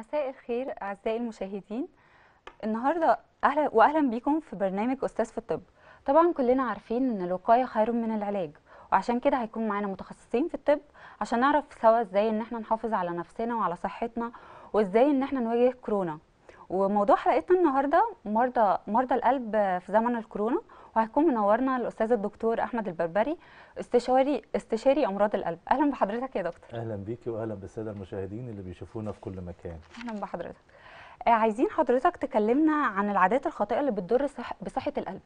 مساء الخير أعزائي المشاهدين. النهاردة أهلا وأهلا بكم في برنامج أستاذ في الطب. طبعا كلنا عارفين إن الوقاية خير من العلاج وعشان كده هيكون معانا متخصصين في الطب عشان نعرف سوا إزاي إن إحنا نحافظ على نفسنا وعلى صحتنا وإزاي إن إحنا نواجه كورونا. وموضوع حلقتنا النهارده مرضى مرضى القلب في زمن الكورونا وهيكون منورنا الأستاذ الدكتور أحمد البربري استشاري استشاري أمراض القلب. أهلا بحضرتك يا دكتور. أهلا بيكي واهلا بالسادة المشاهدين اللي بيشوفونا في كل مكان. أهلا بحضرتك. آه، عايزين حضرتك تكلمنا عن العادات الخاطئه اللي بتضر صح بصحة القلب.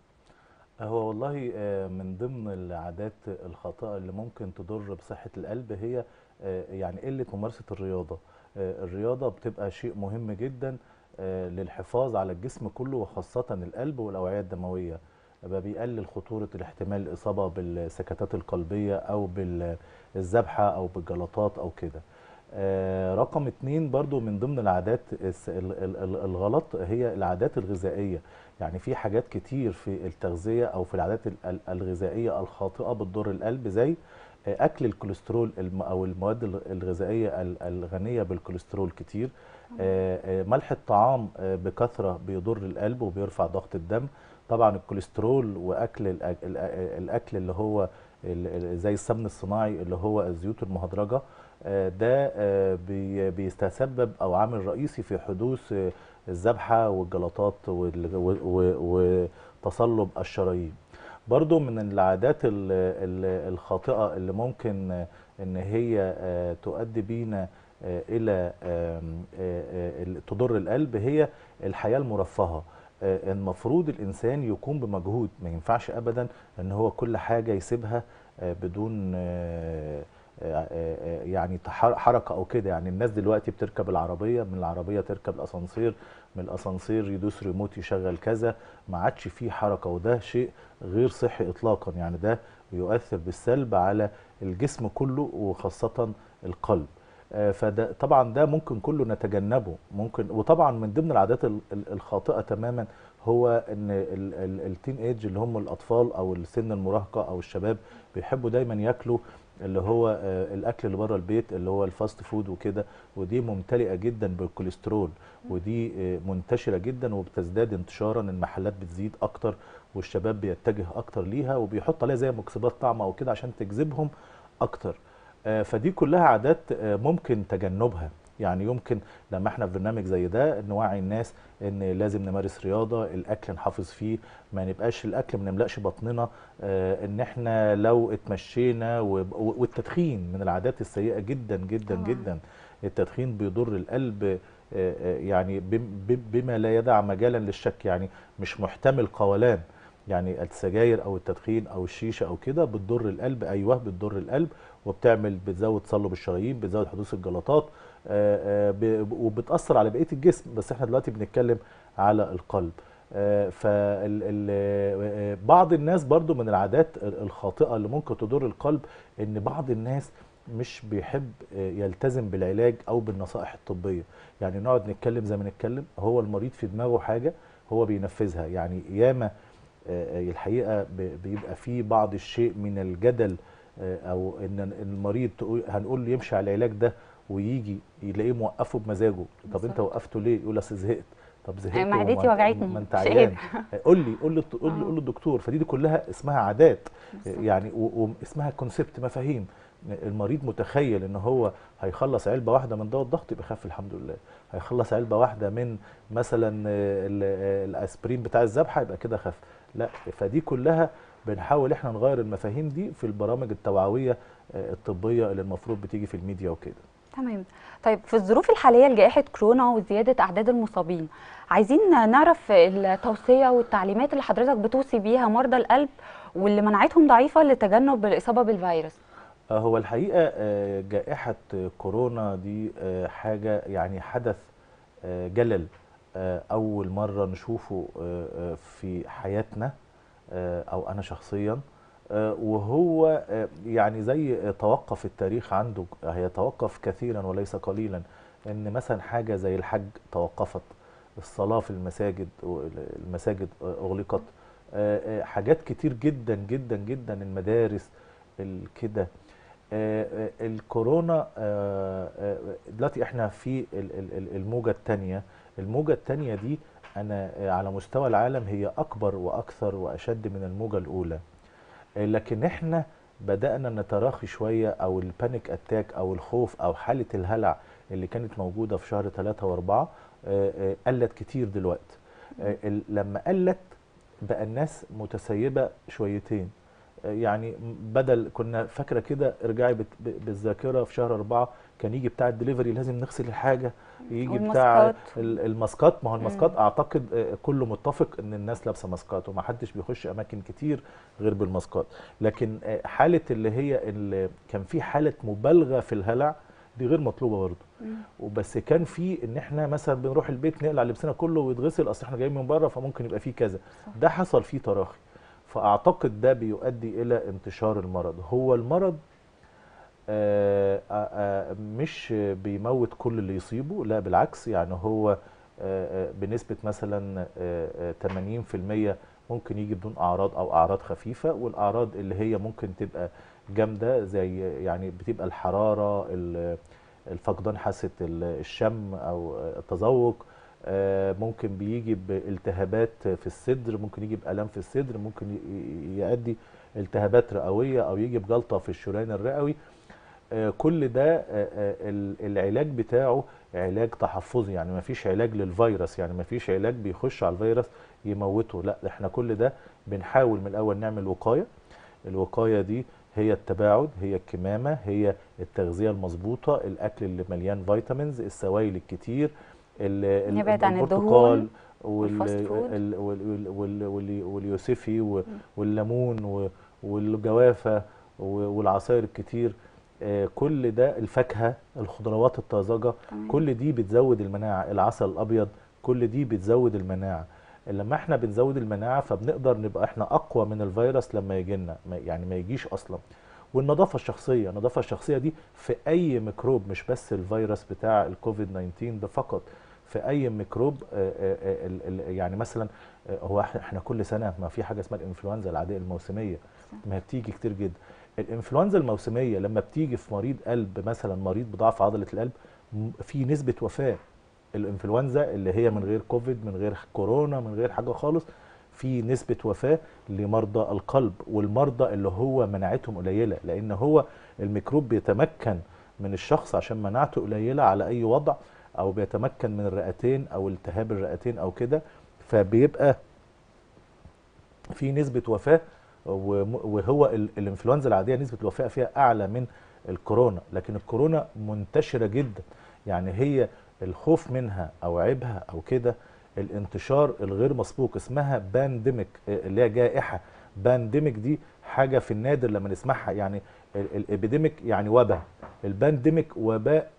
هو والله آه، من ضمن العادات الخاطئه اللي ممكن تضر بصحة القلب هي آه، يعني قلة ممارسة الرياضة. آه، الرياضة بتبقى شيء مهم جدا آه، للحفاظ على الجسم كله وخاصة القلب والأوعية الدموية. بقى بيقلل خطورة الاحتمال الإصابة بالسكتات القلبية أو بالذبحة أو بالجلطات أو كده. آه، رقم اتنين برضو من ضمن العادات الغلط هي العادات الغذائية. يعني في حاجات كتير في التغذية أو في العادات ال- ال- الغذائية الخاطئة بتضر القلب زي آه، أكل الكوليسترول أو المواد الغ- الغذائية ال- الغنية بالكوليسترول كتير. آه، آه، ملح الطعام آه، بكثرة بيضر القلب وبيرفع ضغط الدم. طبعا الكوليسترول وأكل الأكل اللي هو زي السمن الصناعي اللي هو الزيوت المهدرجة آه، ده آه، بي- بيستسبب أو عامل رئيسي في حدوث آه، الذبحة والجلطات وتصلب الشرايين. برضو من العادات ال- ال- الخاطئة اللي ممكن آه، إن هي آه، تؤدي بينا آه، إلى آم، آه، آه، تضر القلب هي الحياة المرفهة. آه، المفروض الإنسان يقوم بمجهود. ما ينفعش ابدا إن هو كل حاجة يسيبها آه، بدون آه، آه، آه، يعني حركة أو كده. يعني الناس دلوقتي بتركب العربية من العربية تركب الأسانسير من الأسانسير يدوس ريموت يشغل كذا. ما عادش فيه حركة وده شيء غير صحي اطلاقا. يعني ده بيؤثر بالسلب على الجسم كله وخاصة القلب. آه، فده طبعا ده ممكن كله نتجنبه. ممكن وطبعا من ضمن العادات ال- ال- الخاطئة تماما هو إن ال teenage اللي هم الأطفال أو السن المراهقة أو الشباب بيحبوا دايما ياكلوا اللي هو آه، الأكل اللي بره البيت اللي هو ال fast food وكده ودي ممتلئة جدا بالكوليسترول ودي آه، منتشرة جدا وبتزداد انتشارا المحلات بتزيد أكتر والشباب بيتجه أكتر ليها وبيحط عليها زي مكسبات طعم أو كده عشان تجذبهم أكتر. آه، فدي كلها عادات آه، ممكن تجنبها. يعني يمكن لما إحنا في برنامج زي ده نوعي الناس إن لازم نمارس رياضة الأكل نحافظ فيه ما نبقاش الأكل ما نملأش بطننا آه، إن إحنا لو اتمشينا والتدخين من العادات السيئة جدا جدا طبعاً. جدا. التدخين بيضر القلب آه، آه، يعني بم- بم- بما لا يدع مجالا للشك يعني مش محتمل قولان. يعني السجاير أو التدخين أو الشيشة أو كده بتضر القلب. أيوه بتضر القلب. وبتعمل بتزود تصلب الشرايين بتزود حدوث الجلطات. آه، آه، وبتأثر على بقية الجسم. بس إحنا دلوقتي بنتكلم على القلب. فبعض الناس برضو من العادات ال- الخاطئة اللي ممكن تضر القلب إن بعض الناس مش بيحب آه، يلتزم بالعلاج أو بالنصائح الطبية. يعني نقعد نتكلم زي ما نتكلم. هو المريض في دماغه حاجة هو بينفذها. يعني ياما آه، الحقيقة ب- بيبقى في بعض الشيء من الجدل آه، أو إن المريض هنقول له يمشي على العلاج ده ويجي يلاقيه موقفه بمزاجه. طب أنت. وقفته ليه؟ يقول أصل زهقت. طب زهقت آه، معدتي وجعتني، ما انت عيان. قول لي قول لي قول لي آه. قول للدكتور فدي دي كلها اسمها عادات. يعني واسمها كونسبت مفاهيم. المريض متخيل إن هو هيخلص علبة واحدة من دواء الضغط يبقى خف الحمد لله. هيخلص علبة واحدة من مثلا آه، ال- آه، الاسبرين بتاع الذبحه يبقى كده خف. لا فدي كلها بنحاول إحنا نغير المفاهيم دي في البرامج التوعوية آه، الطبية اللي المفروض بتيجي في الميديا وكده. تمام. طيب في الظروف الحالية لجائحة كورونا وزيادة أعداد المصابين عايزين نعرف التوصية والتعليمات اللي حضرتك بتوصي بيها مرضى القلب واللي مناعتهم ضعيفة لتجنب الإصابة بالفيروس. آه، هو الحقيقة آه، جائحة كورونا دي حاجة يعني حدث جلل. آه، أول مرة نشوفه آه، آه، في حياتنا أو أنا شخصيا وهو يعني زي توقف التاريخ عنده. هيتوقف كثيرا وليس قليلا. إن مثلا حاجة زي الحج توقفت الصلاة في المساجد المساجد آه، حاجات كتير جدا جدا جدا المدارس ال- كده. الكورونا دلوقتي إحنا في ال- ال- ال- الموجة الثانية دي آه، على مستوى العالم هي أكبر وأكثر وأشد من الموجة الأولى. آه، لكن إحنا بدأنا نتراخي شوية أو البانيك أتاك أو الخوف أو حالة الهلع اللي كانت موجودة في شهر ثلاثة وأربعة آه، آه، قلت كتير دلوقتي. لما قلت بقى الناس متسيبة شويتين. يعني بدل كنا فاكرة كده ارجعي بت- ب- بالذاكرة في شهر أربعة كان يجي بتاع الدليفري لازم نغسل الحاجة يجي بتاع الماسكات. ما هو الماسكات أعتقد آه، كله متفق إن الناس لابسة ماسكات وما حدش بيخش أماكن كتير غير بالماسكات. لكن آه، حالة اللي هي اللي كان في حالة مبالغة في الهلع دي غير مطلوبة برضه. وبس كان في إن إحنا مثلا بنروح البيت نقلع لبسنا كله ويتغسل أصل إحنا جايين من بره فممكن يبقى فيه كذا. ده حصل فيه تراخي. فأعتقد ده بيؤدي إلى انتشار المرض. هو المرض مش بيموت كل اللي يصيبه لا بالعكس. يعني هو آه، آه، بنسبة مثلا آه، آه، 80% ممكن يجي بدون أعراض أو أعراض خفيفة والأعراض اللي هي ممكن تبقى جامدة زي يعني بتبقى الحرارة ال- الفقدان حاسة ال- الشم أو التذوق آه، ممكن بيجي بالتهابات في الصدر ممكن يجي بآلام في الصدر ممكن يؤدي التهابات رئوية أو يجي بجلطة في الشريان الرئوي. آه، كل ده آه، آه، ال- العلاج بتاعه علاج تحفظي يعني ما فيش علاج للفيروس يعني ما فيش علاج بيخش على الفيروس يموته لا إحنا كل ده بنحاول من الأول نعمل وقاية. الوقاية دي هي التباعد هي الكمامة هي التغذية المظبوطه الأكل اللي مليان فيتامينز السوائل الكتير ال- ال- نبعد عن الدهون واليوسفي والليمون والجوافة والعصاير الكتير. آه، كل ده الفاكهة الخضروات الطازجة. كل دي بتزود المناعة العسل الأبيض كل دي بتزود المناعة. لما إحنا بنزود المناعة فبنقدر نبقى إحنا أقوى من الفيروس لما يجي لنا يعني ما يجيش أصلا. والنظافة الشخصية النظافة الشخصية دي في أي ميكروب مش بس الفيروس بتاع الكوفيد 19 ده فقط في أي ميكروب آه، آه، آه، يعني مثلا آه، هو إحنا كل سنة ما في حاجة اسمها الإنفلونزا العادية الموسمية ما بتيجي كتير جدا. الانفلونزا الموسمية لما بتيجي في مريض قلب مثلا مريض بضعف عضلة القلب في نسبة وفاة. الانفلونزا اللي هي من غير كوفيد من غير كورونا من غير حاجة خالص في نسبة وفاة لمرضى القلب. والمرضى اللي هو مناعتهم قليلة لأن هو الميكروب بيتمكن من الشخص عشان مناعته قليلة على أي وضع أو بيتمكن من الرئتين أو التهاب الرئتين أو كده فبيبقى في نسبة وفاة وهو ال- الإنفلونزا العادية نسبة الوفاة فيها أعلى من الكورونا لكن الكورونا منتشرة جدا. يعني هي الخوف منها أو عيبها أو كده الانتشار الغير مسبوق اسمها pandemic اللي هي جائحة. pandemic دي حاجة في النادر لما نسمعها. يعني ال- ال epidemic يعني وباء. ال pandemic وباء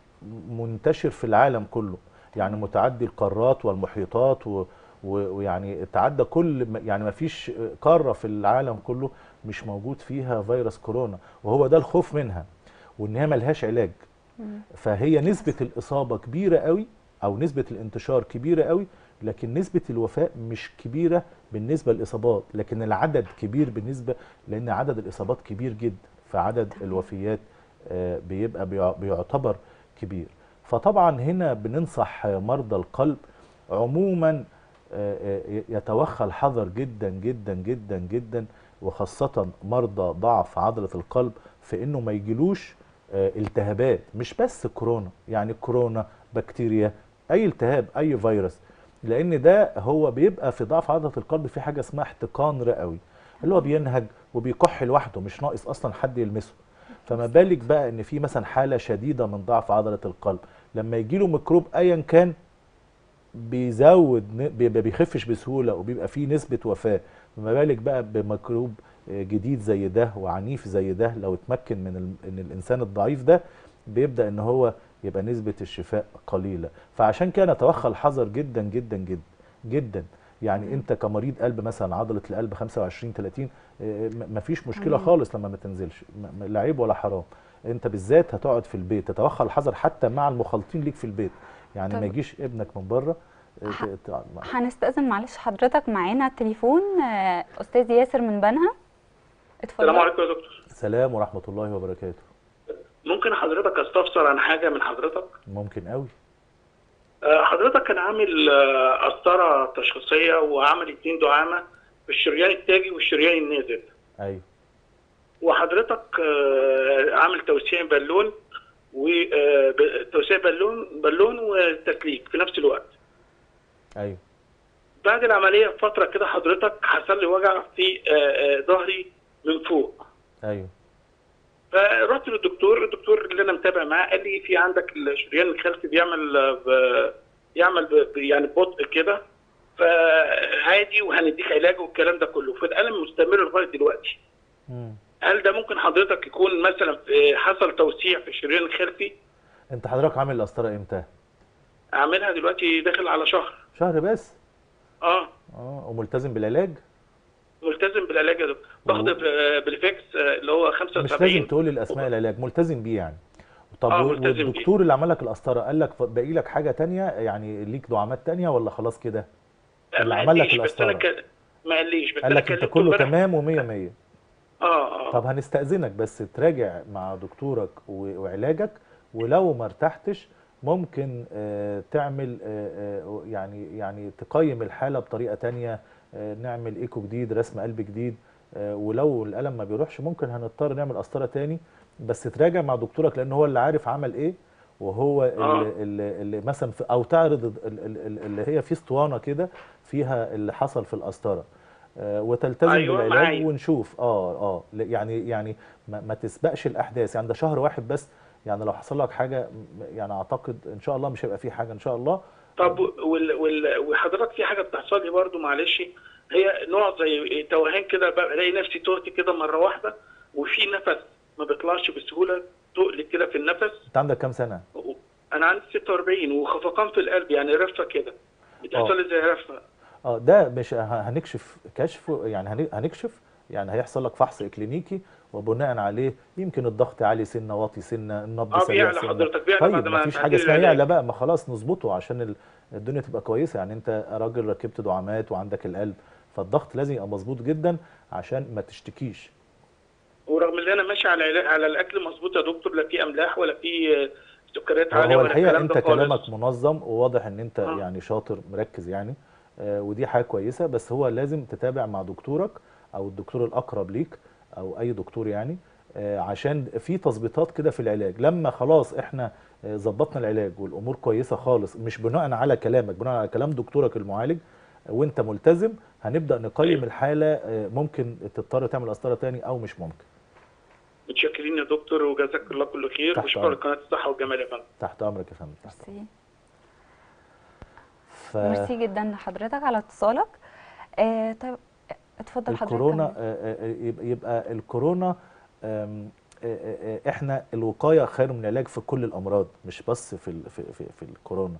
منتشر في العالم كله. يعني متعدي القارات والمحيطات و- ويعني تعدى كل يعني ما فيش قارة في العالم كله مش موجود فيها فيروس كورونا وهو ده الخوف منها وإن هي ملهاش علاج. فهي نسبة الإصابة كبيرة قوي أو نسبة الانتشار كبيرة قوي لكن نسبة الوفاء مش كبيرة بالنسبة للإصابات لكن العدد كبير بالنسبة لأن عدد الإصابات كبير جدا فعدد الوفيات آه، بيبقى بيع- بيعتبر كبير. فطبعا هنا بننصح مرضى القلب عموما يتوخى الحذر جدا جدا جدا جدا وخاصة مرضى ضعف عضلة القلب في إنه ما يجيلوش آه، التهابات مش بس كورونا يعني كورونا بكتيريا أي التهاب أي فيروس لأن ده هو بيبقى في ضعف عضلة القلب في حاجة اسمها احتقان رئوي اللي هو بينهج وبيكح لوحده مش ناقص أصلا حد يلمسه. فما بالك بقى إن في مثلا حالة شديدة من ضعف عضلة القلب لما يجيله ميكروب ايا كان بيزود بيبقى بيخفش بسهولة وبيبقى فيه نسبة وفاة. فما بالك بقى بميكروب آه، جديد زي ده وعنيف زي ده لو اتمكن من ال- ان الإنسان الضعيف ده بيبدأ إن هو يبقى نسبة الشفاء قليلة. فعشان كده نتوخى الحذر جدا جدا جدا جدا. يعني أنت كمريض قلب مثلا عضلة القلب 25 30 آه، م- مفيش مشكلة. خالص لما ما تنزلش. لا عيب ولا حرام. أنت بالذات هتقعد في البيت. تتوخى الحذر حتى مع المخالطين ليك في البيت. يعني طب- ما يجيش ابنك من بره آه،. هنستأذن معلش حضرتك معانا التليفون آه، أستاذ ياسر من بنها. اتفضل. السلام عليكم يا دكتور. سلام ورحمة الله وبركاته. ممكن حضرتك أستفسر عن حاجة من حضرتك؟ ممكن قوي آه، حضرتك كان عامل قسطره تشخيصية وعامل اتنين دعامة في الشريان التاجي والشريان النازل. أيوه. وحضرتك عامل توسيع بالون وتوسيع بالون بالون وتسليك في نفس الوقت. أيوه. بعد العملية بفترة كده حضرتك حصل لي وجع في آه، آه، ظهري من فوق. أيوه. فرحت للدكتور الدكتور اللي أنا متابع معاه قال لي في عندك الشريان الخلفي بيعمل آه، ب- يعمل ب- ب- يعني ببطء كده فعادي وهنديك علاج والكلام ده كله. فالألم مستمر لغاية دلوقتي. مم. هل ده ممكن حضرتك يكون مثلا حصل توسيع في الشريان الخلفي؟ انت حضرتك عامل القسطره إمتى؟ اعملها دلوقتي داخل على شهر. شهر بس؟ آه. آه وملتزم بالعلاج؟ ملتزم بالعلاج يا دكتور. باخد بالفيكس آه، اللي هو مش 75 لازم تقول لي الأسماء العلاج ملتزم بيه يعني. طب آه،. والدكتور اللي عمل لك القسطره قال لك باقي لك حاجة تانية؟ يعني ليك دعامات تانية ولا خلاص كده؟ اللي عمل لك القسطره. ما قاليش بس قال لك انت كله تمام و100 100 آه آه. طب هنستأذنك بس تراجع مع دكتورك وعلاجك ولو ما ارتحتش ممكن آه، تعمل آه، آه، يعني يعني تقيم الحالة بطريقة تانية آه، نعمل ايكو جديد رسم قلب جديد ولو الألم ما بيروحش ممكن هنضطر نعمل قسطرة تاني. بس تراجع مع دكتورك لأن هو اللي عارف عمل إيه وهو آه. اللي, اللي, مثلا أو تعرض ال- ال- ال- اللي هي في اسطوانة كده فيها اللي حصل في القسطرة. وتلتزم أيوة، بالعلاج معايا. ونشوف. آه آه يعني يعني ما, ما تسبقش الأحداث. يعني ده شهر واحد بس يعني لو حصل لك حاجة يعني أعتقد إن شاء الله مش هيبقى فيه حاجة إن شاء الله. طب وال... وال... وحضرتك في حاجة بتحصل لي برضو معلش؟ هي نوع زي توهان كده بلاقي نفسي تهت كده مرة واحدة وفي نفس ما بيطلعش بسهولة تقل كده في النفس. أنت عندك كام سنة؟ أنا عندي 46 وخفقان في القلب يعني رفة كده. بتحصل لي زي رفة. آه ده مش هنكشف كشف يعني هن- هنكشف يعني هيحصل لك فحص إكلينيكي وبناء عليه يمكن الضغط عالي سنة واطي سنة النبض آه سريع بيعلى سنة. حضرتك بيعلى طيب ما فيش حاجة اسمها. يعلى بقى ما خلاص نظبطه عشان ال- الدنيا تبقى كويسة. يعني انت راجل ركبت دعامات وعندك القلب فالضغط لازم يبقى مظبوط جدا عشان ما تشتكيش. ورغم ان أنا ماشي على على الأكل مظبوط يا دكتور لا في أملاح ولا في آه، سكريات عالية هو ولا الحقيقة الكلام انت ده كلامك خالص. منظم وواضح ان انت آه. يعني شاطر مركز يعني. آه ودي حاجة كويسة. بس هو لازم تتابع مع دكتورك أو الدكتور الأقرب ليك أو أي دكتور يعني آه عشان في تظبيطات كده في العلاج. لما خلاص إحنا آه، ظبطنا العلاج والأمور كويسة خالص مش بناء على كلامك بناء على كلام دكتورك المعالج آه، وأنت ملتزم هنبدأ نقيم. الحالة آه، ممكن تضطر تعمل قسطرة تاني أو مش ممكن. متشكرين يا دكتور وجزاك الله كل خير. وشكرا أمرك. لقناه الصحة والجمال يا فندم. تحت أمرك يا فندم. تحت ميرسي. ف... ميرسي جدا لحضرتك على اتصالك. آه طيب اتفضل حضرتك الكورونا كمل. آه، آه، يبقى- الكورونا آه، آه، آه، إحنا الوقاية خير من العلاج في كل الأمراض مش بس في في في, في الكورونا.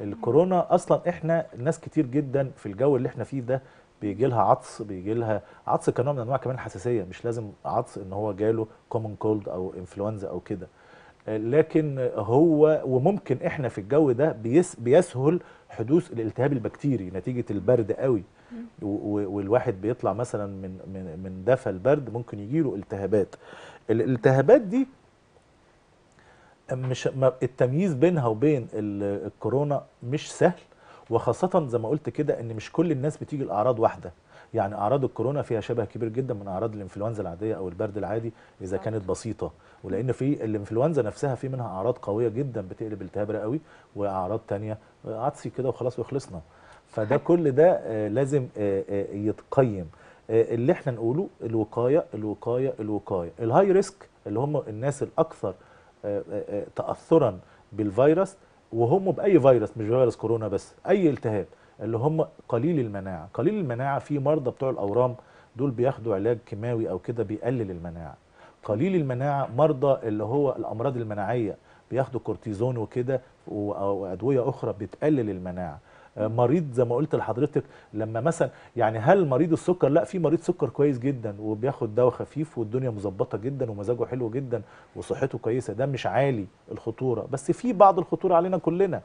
الكورونا أصلا إحنا ناس كتير جدا في الجو اللي إحنا فيه ده بيجي لها عطس بيجي لها عطس كنوع من أنواع كمان الحساسيه مش لازم عطس إن هو جاله common cold أو انفلونزا أو كده. آه، لكن هو وممكن إحنا في الجو ده بيس بيسهل حدوث الالتهاب البكتيري نتيجة البرد قوي. والواحد بيطلع مثلا من من من دفى البرد ممكن يجيله التهابات. الالتهابات دي مش التمييز بينها وبين ال- الكورونا مش سهل وخاصة زي ما قلت كده إن مش كل الناس بتيجي الاعراض واحدة. يعني أعراض الكورونا فيها شبه كبير جدا من أعراض الإنفلونزا العادية أو البرد العادي إذا. كانت بسيطة. ولأن في الإنفلونزا نفسها في منها أعراض قوية جدا بتقلب التهاب رئوي وأعراض تانية عطسي كده وخلاص وخلصنا. فده كل ده آه، لازم آه، آه، يتقيم. اللي إحنا نقوله الوقاية الوقاية الوقاية. ال high risk اللي هم الناس الأكثر تاثرا بالفيروس وهم بأي فيروس مش فيروس كورونا بس أي التهاب اللي هم قليل المناعة. قليل المناعة في مرضى بتوع الأورام دول بياخدوا علاج كيماوي أو كده بيقلل المناعة. قليل المناعة مرضى اللي هو الأمراض المناعية بياخدوا كورتيزون وكده و- أو أدوية أخرى بتقلل المناعة. آه، مريض زي ما قلت لحضرتك لما مثلا يعني هل مريض السكر؟ لا في مريض سكر كويس جدا وبياخد دواء خفيف والدنيا مظبطة جدا ومزاجه حلو جدا وصحته كويسة. ده مش عالي الخطورة بس في بعض الخطورة علينا كلنا.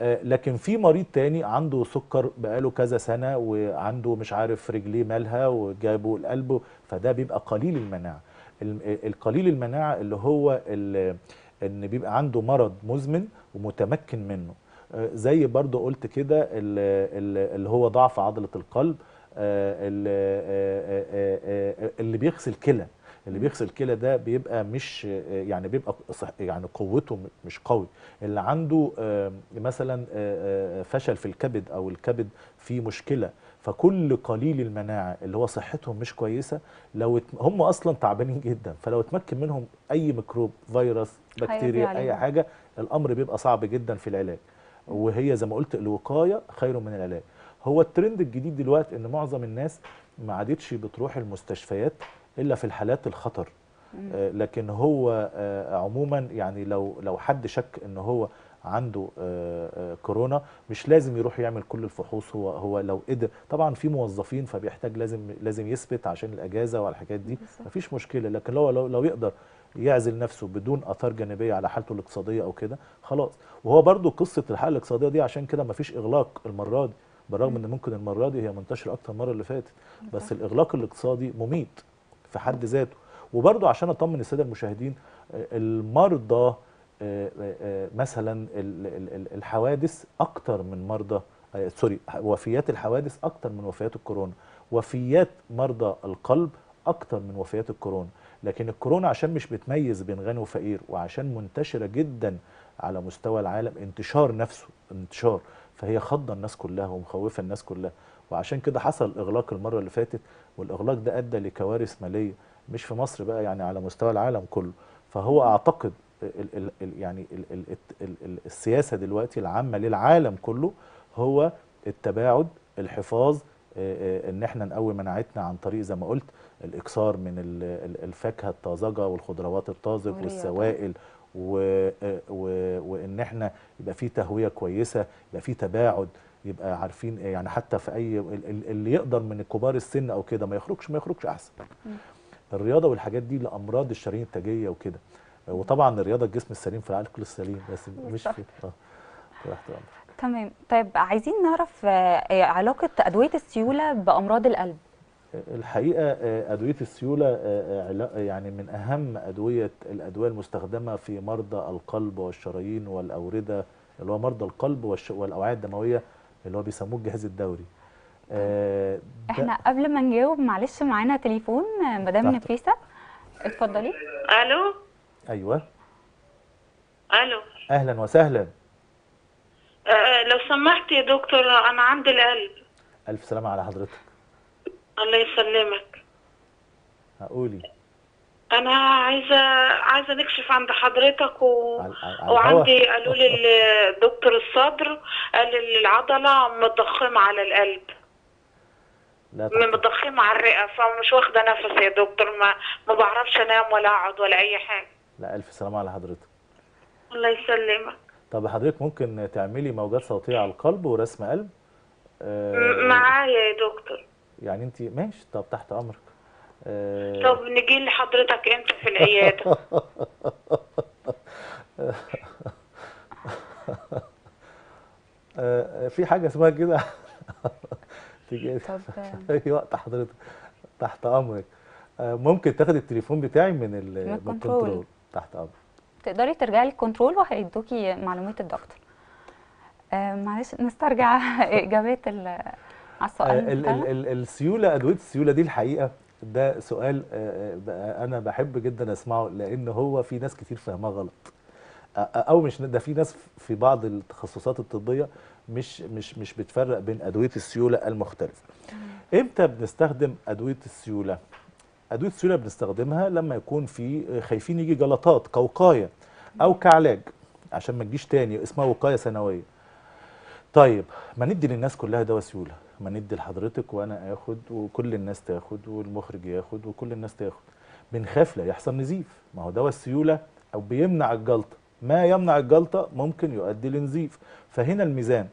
لكن في مريض تاني عنده سكر بقاله كذا سنة وعنده مش عارف رجليه مالها وجابوا القلب فده بيبقى قليل المناعة. ال- القليل المناعة اللي هو ال- إن بيبقى عنده مرض مزمن ومتمكن منه. آه، زي برضو قلت كده ال- ال- اللي هو ضعف عضلة القلب آه، ال- آه، آه، آه، آه، اللي بيغسل كلى. اللي بيغسل كلى ده بيبقى مش يعني بيبقى صح يعني قوته مش قوي. اللي عنده مثلا فشل في الكبد أو الكبد فيه مشكلة فكل قليل المناعة اللي هو صحتهم مش كويسة لو هم أصلا تعبانين جدا فلو اتمكن منهم أي ميكروب فيروس بكتيريا أي. حاجة الأمر بيبقى صعب جدا في العلاج. وهي زي ما قلت الوقاية خير من العلاج. هو الترند الجديد دلوقتي إن معظم الناس ما عادتش بتروح المستشفيات إلا في الحالات الخطر. آه، لكن هو آه، عموما يعني لو لو حد شك إن هو عنده آه، كورونا مش لازم يروح يعمل كل الفحوص. هو هو لو قدر طبعا في موظفين فبيحتاج لازم لازم يثبت عشان الأجازة والحاجات دي. مفيش مشكلة. لكن لو لو, لو يقدر يعزل نفسه بدون آثار جانبية على حالته الاقتصادية أو كده خلاص. وهو برضو قصة الحالة الاقتصادية دي عشان كده مفيش إغلاق المرة دي بالرغم إن ممكن المرة دي هي منتشرة أكتر المرة اللي فاتت. بس الإغلاق الاقتصادي مميت. في حد ذاته. وبرضو عشان أطمن السادة المشاهدين آه، المرضى آه، آه، مثلا ال- ال- ال- الحوادث أكتر من مرضى سوري وفيات الحوادث أكتر من وفيات الكورونا. وفيات مرضى القلب أكتر من وفيات الكورونا. لكن الكورونا عشان مش بتميز بين غني وفقير وعشان منتشرة جدا على مستوى العالم انتشار نفسه انتشار. فهي خضة الناس كلها ومخوفة الناس كلها. وعشان كده حصل إغلاق المرة اللي فاتت والإغلاق ده أدى لكوارث مالية مش في مصر بقى يعني على مستوى العالم كله فهو أعتقد ال ال ال يعني ال ال ال ال السياسة دلوقتي العامة للعالم كله هو التباعد الحفاظ إن إحنا نقوي مناعتنا عن طريق زي ما قلت الاكثار من ال- ال- الفاكهة الطازجة والخضروات الطازج. والسوائل و و وإن إحنا يبقى في تهوية كويسة يبقى في تباعد يبقى عارفين آه، يعني حتى في أي ال- ال- اللي يقدر من كبار السن أو كده ما يخرجش ما يخرجش أحسن. الرياضة والحاجات دي لأمراض الشرايين التاجية وكده. وطبعا الرياضة الجسم السليم في العقل السليم بس مش في آه تحت امرك تمام. طيب عايزين نعرف آه، آه، علاقة أدوية السيولة بأمراض القلب. الحقيقة آه، أدوية السيولة آه، آه، يعني من أهم أدوية الأدوية المستخدمة في مرضى القلب والشرايين والأوردة اللي هو مرضى القلب والأوعية الدموية اللي هو بيسموه الجهاز الدوري. آه، إحنا قبل ما نجاوب معلش معانا تليفون مدام تحت. نفيسة. اتفضلي. ألو؟ أيوه. ألو؟ أهلا وسهلا. آه لو سمحت يا دكتور أنا عندي القلب. ألف سلامة على حضرتك. الله يسلمك. هقولي. أنا عايزه عايزة نكشف عند حضرتك و... على- على الهوا. وعندي قالوا لي دكتور الصدر قال لي العضلة متضخمة على القلب. متضخمة على الرئة فمش واخدة نفس يا دكتور. ما ما بعرفش أنام ولا أقعد ولا أي حاجة. لا ألف سلامة على حضرتك. الله يسلمك. طب حضرتك ممكن تعملي موجات صوتية على القلب ورسم قلب؟ آه، معايا يا دكتور. يعني انت ماشي طب تحت أمرك. طب نجي لحضرتك إمتى في العيادة؟ آه، في حاجة اسمها كده. تيجي طب في وقت حضرتك؟ تحت أمرك. آه، ممكن تاخد التليفون بتاعي من ال- من من ال control. تحت أمرك. تقدري ترجعي لل control وهيدوكي معلومات الدكتور. آه معلش نسترجع إجابات على آه، السؤال السيولة أدوية السيولة دي الحقيقة ده سؤال آه، آه، أنا بحب جدا أسمعه لأن هو في ناس كتير فاهماه غلط. آه، آه، أو مش ده في ناس في بعض التخصصات الطبية مش مش مش بتفرق بين أدوية السيولة المختلفة. إمتى بنستخدم أدوية السيولة؟ أدوية السيولة بنستخدمها لما يكون في خايفين يجي جلطات كوقاية أو كعلاج عشان ما تجيش تاني اسمها وقاية سنوية. طيب ما ندي للناس كلها دواء سيولة. ما ندي لحضرتك وأنا آخد وكل الناس تاخد والمخرج ياخد وكل الناس تاخد. بنخاف لا يحصل نزيف. ما هو دواء السيولة أو بيمنع الجلطة. ما يمنع الجلطة ممكن يؤدي لنزيف. فهنا الميزان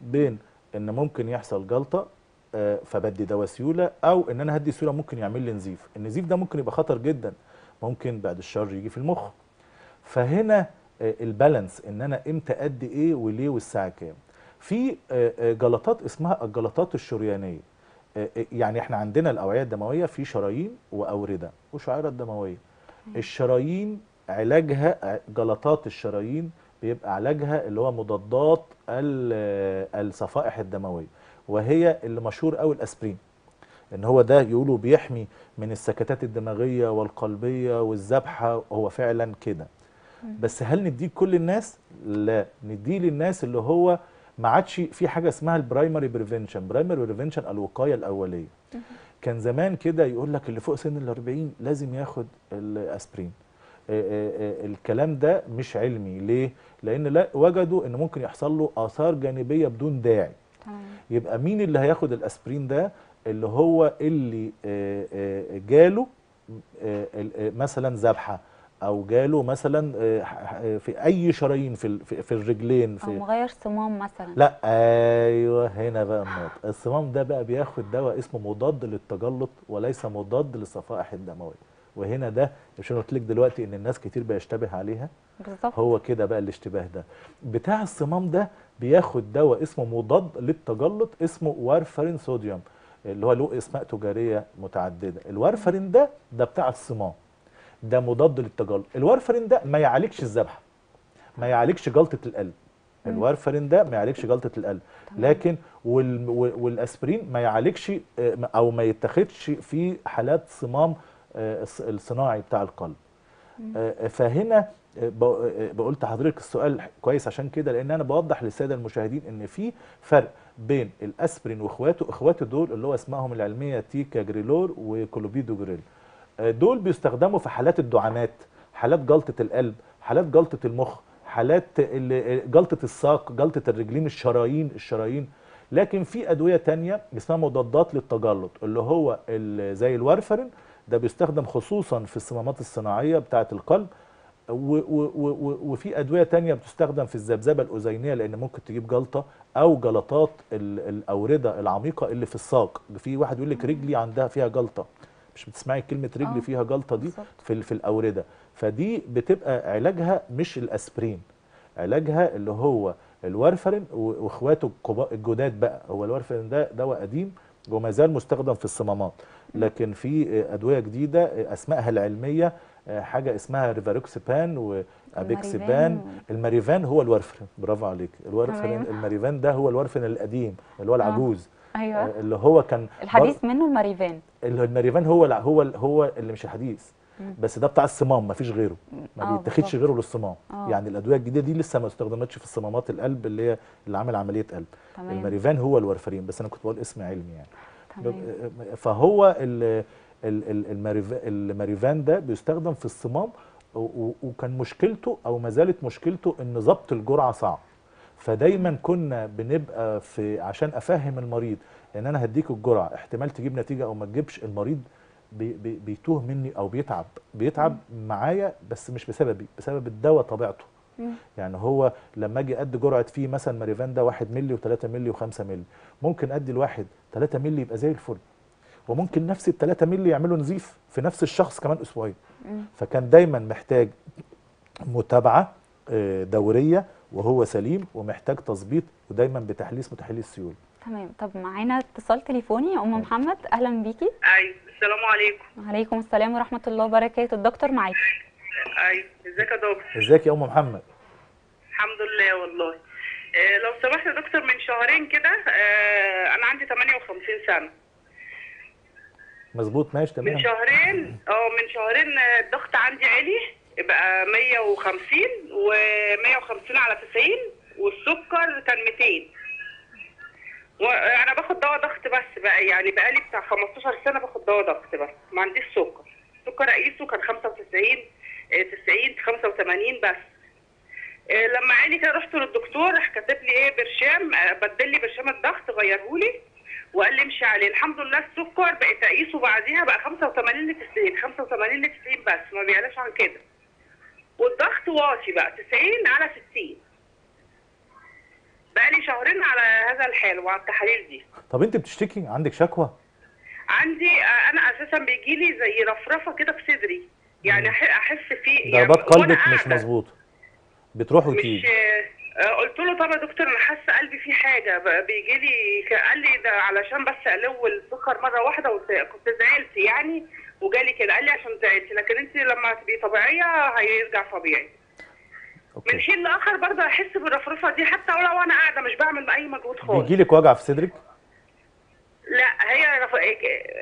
بين إن ممكن يحصل جلطة آه، فبدي دواء سيولة أو إن أنا هدي سيولة ممكن يعمل لي نزيف. النزيف ده ممكن يبقى خطر جدا. ممكن بعد الشر يجي في المخ. فهنا آه، البالانس إن أنا إمتى أدي إيه وليه والساعة كام. في آه، آه، جلطات اسمها الجلطات الشريانية. آه، يعني إحنا عندنا الأوعية الدموية في شرايين وأوردة وشعيرات دمويه الشرايين علاجها جلطات الشرايين بيبقى علاجها اللي هو مضادات ال- الصفائح الدموية وهي اللي مشهور قوي الأسبرين إن هو ده يقولوا بيحمي من السكتات الدماغية والقلبية والذبحة هو فعلا كده. بس هل نديه كل الناس؟ لا نديه للناس اللي هو ما عادش في حاجة اسمها ال primary prevention primary prevention الوقاية الأولية. كان زمان كده يقول لك اللي فوق سن ال 40 لازم ياخد الأسبرين. آه، آه، آه، الكلام ده مش علمي. ليه؟ لأن لا وجدوا إن ممكن يحصل له آثار جانبية بدون داعي. يبقى مين اللي هياخد الأسبرين ده؟ اللي هو اللي جاله مثلا ذبحة. أو جاله مثلا آه، آه، في أي شرايين في في في الرجلين أو في مغير صمام مثلا. لا أيوه هنا بقى النقطة. الصمام ده بقى بياخد دواء اسمه مضاد للتجلط وليس مضاد للصفائح الدموية. وهنا ده مش أنا قلت لك دلوقتي إن الناس كتير بيشتبه عليها. بالظبط. هو كده بقى الاشتباه ده. بتاع الصمام ده بياخد دواء اسمه مضاد للتجلط اسمه وارفرين صوديوم اللي هو له اسماء تجارية متعددة. الوارفرين ده ده بتاع الصمام. ده مضاد للتجلط. الوارفرين ده ما يعالجش الذبحه ما يعالجش جلطة القلب. ال warfarin ده ما يعالجش جلطة القلب. لكن وال وال- والأسبرين ما يعالجش آه، أو ما يتاخدش في حالات صمام آه، الص- الصناعي بتاع القلب. آه، فهنا بقول لحضرتك السؤال كويس عشان كده لأن أنا بوضح للسادة المشاهدين إن في فرق بين الأسبرين وإخواته. إخواته دول اللي هو اسمائهم العلمية ticagrelor و clopidogrel آه، دول بيستخدموا في حالات الدعامات حالات جلطة القلب حالات جلطة المخ حالات ال- جلطة الساق جلطة الرجلين الشرايين الشرايين. لكن في أدوية تانية اسمها مضادات للتجلط اللي هو زي الوارفرين ده بيستخدم خصوصا في الصمامات الصناعية بتاعة القلب. وفي أدوية تانية بتستخدم في الذبذبة الأذينية لأن ممكن تجيب جلطة أو جلطات ال- الأوردة العميقة اللي في الساق. في واحد يقول لك رجلي عندها فيها جلطة. مش بتسمعي كلمة آه، رجلي فيها جلطة دي. في في الأوردة. فدي بتبقى علاجها مش الأسبرين. علاجها اللي هو ال warfarin و- واخواته الجداد بقى. هو ال warfarin ده دواء قديم وما زال مستخدم في الصمامات. لكن في أدوية جديدة أسمائها العلمية حاجة اسمها rivaroxaban و apixaban الماريفان. هو ال warfarin برافو عليك. ال warfarin تمام. الماريفان ده هو ال warfarin القديم اللي هو العجوز. أيوه. آه، اللي هو كان الحديث منه الماريفان. اللي الماريفان هو الع- هو هو اللي مش الحديث. بس ده بتاع الصمام مفيش غيره. ما آه، بيتاخدش. غيره للصمام. آه. يعني الأدوية الجديدة دي لسه ما استخدمتش في الصمامات القلب اللي هي اللي عامل عملية قلب. تمام. الماريفان هو الوارفرين بس أنا كنت بقول اسم علمي يعني. تمام. فهو ال- ال- ال- الماريف- الماريفان ده بيستخدم في الصمام وكان مشكلته أو ما زالت مشكلته إن ضبط الجرعة صعب. فدايما كنا بنبقى في عشان أفهم المريض إن أنا هديك الجرعة احتمال تجيب نتيجة أو ما تجيبش المريض بي بي بيتوه مني أو بيتعب بيتعب معايا بس مش بسببي بسبب الدواء طبيعته. يعني هو لما أجي أدي جرعة فيه مثلا ماريفان ده 1 مللي و3 مللي و5 مللي ممكن أدي الواحد 3 مللي يبقى زي الفل وممكن نفس ال 3 مللي يعملوا نزيف في نفس الشخص كمان أسبوعين. فكان دايما محتاج متابعة آه، دورية وهو سليم ومحتاج تظبيط ودايما بتحليل اسمه تحليل السيول تمام. طب معانا اتصال تليفوني يا ام محمد. أهلا بيكي. أيوه. السلام عليكم. وعليكم السلام ورحمة الله وبركاته. الدكتور معاكي أيوه. إزيك يا دكتور؟ إزيك يا أم محمد؟ الحمد لله والله. آه، لو سمحت يا دكتور من شهرين كده آه، أنا عندي 58 سنة. مظبوط ماشي من تمام شهرين؟ آه من شهرين آه، الضغط عندي عالي. بقى 150 و150 على 90 والسكر كان 200 وأنا باخد دواء ضغط بس بقى يعني بقى لي بتاع 15 سنة باخد دواء ضغط بس ما عنديش سكر. السكر اقيسه كان 95 آه، 90 85 بس. آه، لما عيني كده رحت للدكتور راح كاتب لي إيه برشام آه، بدل لي برشام الضغط غيره لي وقال لي امشي عليه. الحمد لله السكر بقيت اقيسه بعديها بقى 85 ل 90 85 ل 90 بس ما بيعلاش عن كده. والضغط واطي بقى 90 على 60 بقى لي شهرين على هذا الحال وعلى التحاليل دي. طب انت بتشتكي؟ عندك شكوى؟ عندي آه، أنا أساسا بيجي لي زي رفرفة كده في صدري. يعني أحس فيه يعني ضربات وأنا قلبك مش. مظبوطة. بتروح مش وتيجي. آه، قلت له طب يا دكتور أنا حاسة قلبي فيه حاجة. بيجي لي قال لي ده علشان بس ألو السكر مرة واحدة وكنت زعلت يعني وجالي كده. قال لي عشان زعلت لكن أنت لما تبقي طبيعية هيرجع طبيعي. من أوكي حين لآخر برضه أحس بالرفرفة دي حتى ولو أنا قاعدة مش بعمل أي مجهود خالص. بيجي لك وجع في صدرك؟ لا هي رف...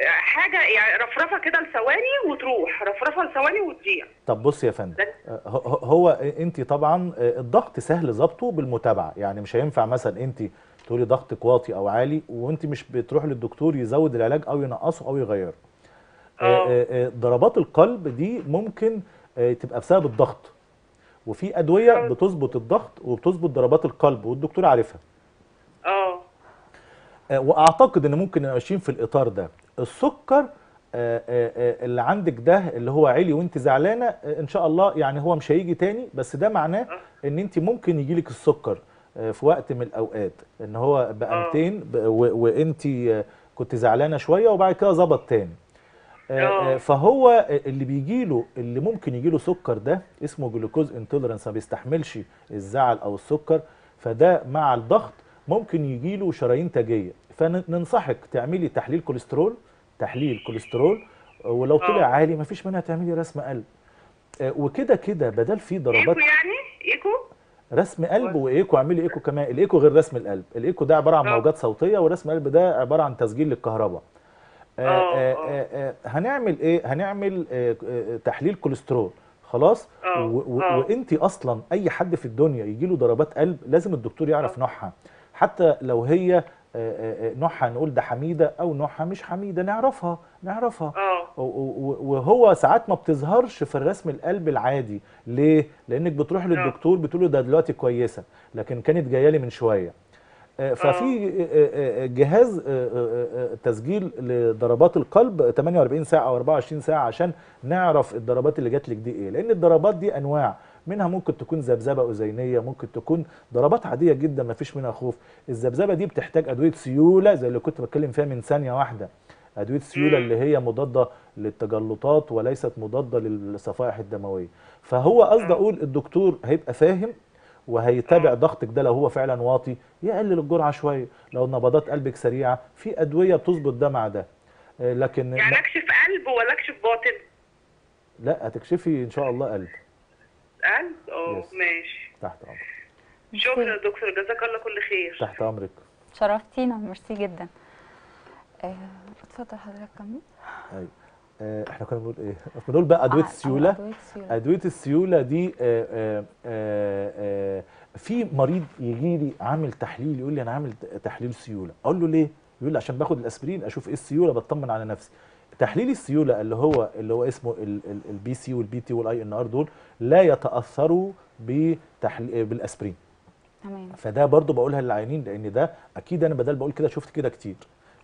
حاجة يعني رفرفة كده لثواني وتروح رفرفة لثواني وتضيع. طب بص يا فندم آه، هو- انت طبعا آه، الضغط سهل ظبطه بالمتابعة يعني مش هينفع مثلا انت تقولي ضغطك واطي أو عالي وانت مش بتروح للدكتور يزود العلاج أو ينقصه أو يغيره. آه، ضربات القلب دي ممكن تبقى بسبب الضغط. وفي أدوية. بتظبط الضغط وبتظبط ضربات القلب والدكتور عارفها. آه. وأعتقد إن ممكن نبقى ماشيين في الإطار ده السكر آه، آه، آه، اللي عندك ده اللي هو عالي وإنت زعلانة آه، إن شاء الله يعني هو مش هيجي تاني بس ده معناه إن إنت ممكن يجيلك السكر آه، في وقت من الأوقات إن هو بقى آه. 200 ب- و- وإنت آه، كنت زعلانة شوية وبعد كده ظبط تاني آه، آه. آه، فهو اللي بيجيله اللي ممكن يجيله سكر ده اسمه جلوكوز انتولرنس ما بيستحملش الزعل أو السكر فده مع الضغط ممكن يجيله شرايين تاجية. فننصحك تعملي تحليل كوليسترول تحليل كوليسترول ولو طلع آه. عالي مفيش منها تعملي رسم قلب. آه، وكده كده بدل في ضربات إيكو يعني؟ إيكو؟ رسم قلب وإيكو اعملي إيكو كمان. الإيكو غير رسم القلب. الإيكو ده عبارة عن آه. موجات صوتية ورسم القلب ده عبارة عن تسجيل للكهرباء. آه آه هنعمل إيه؟ هنعمل تحليل كوليسترول. خلاص. وانت أصلا أي حد في الدنيا يجي له ضربات قلب لازم الدكتور يعرف نوعها. حتى لو هي آه، آه، آه، نوعها نقول ده حميدة أو نوعها مش حميدة نعرفها نعرفها. وهو ساعات ما بتظهرش في الرسم القلب العادي. ليه؟ لأنك بتروح للدكتور بتقول له ده دلوقتي كويسة لكن كانت جاية لي من شوية. ففي جهاز تسجيل لضربات القلب 48 ساعة أو 24 ساعة عشان نعرف الضربات اللي جات لك دي إيه. لأن الضربات دي أنواع. منها ممكن تكون ذبذبة أذينية ممكن تكون ضربات عادية جدا ما فيش منها خوف. الذبذبة دي بتحتاج أدوية سيولة زي اللي كنت بتكلم فيها من ثانية واحدة. أدوية السيوله مم. اللي هي مضادة للتجلطات وليست مضادة للصفائح الدموية. فهو قصدي. أقول الدكتور هيبقى فاهم وهيتابع. ضغطك ده لو هو فعلا واطي يقلل الجرعة شوية. لو نبضات قلبك سريعة في أدوية بتظبط ده مع ده. آه، لكن يعني أكشف قلب ولا أكشف باطن؟ لا هتكشفي إن شاء الله قلب. قلب آه Yes. ماشي. تحت أمرك. شكرا يا دكتور جزاك الله كل خير. تحت أمرك. شرفتينا ميرسي جدا. آه، اتفضل حضرتك كمل. أيوه إحنا كنا بنقول إيه؟ بنقول بقى أدوية آه، السيولة. أدوية السيولة. أدوية السيولة دي آه، آه، آه، آه، في مريض يجي لي عامل تحليل يقول لي أنا عامل تحليل سيولة. أقول له ليه؟ يقول لي عشان باخد الأسبرين أشوف إيه السيولة بطمن على نفسي. تحليل السيولة اللي هو اللي هو اسمه ال PC وال PT وال INR دول لا يتأثروا بتحليل بالأسبرين. تمام. فده برضو بقولها للعيانين لأن ده أكيد أنا بدل بقول كده شفت كده كتير.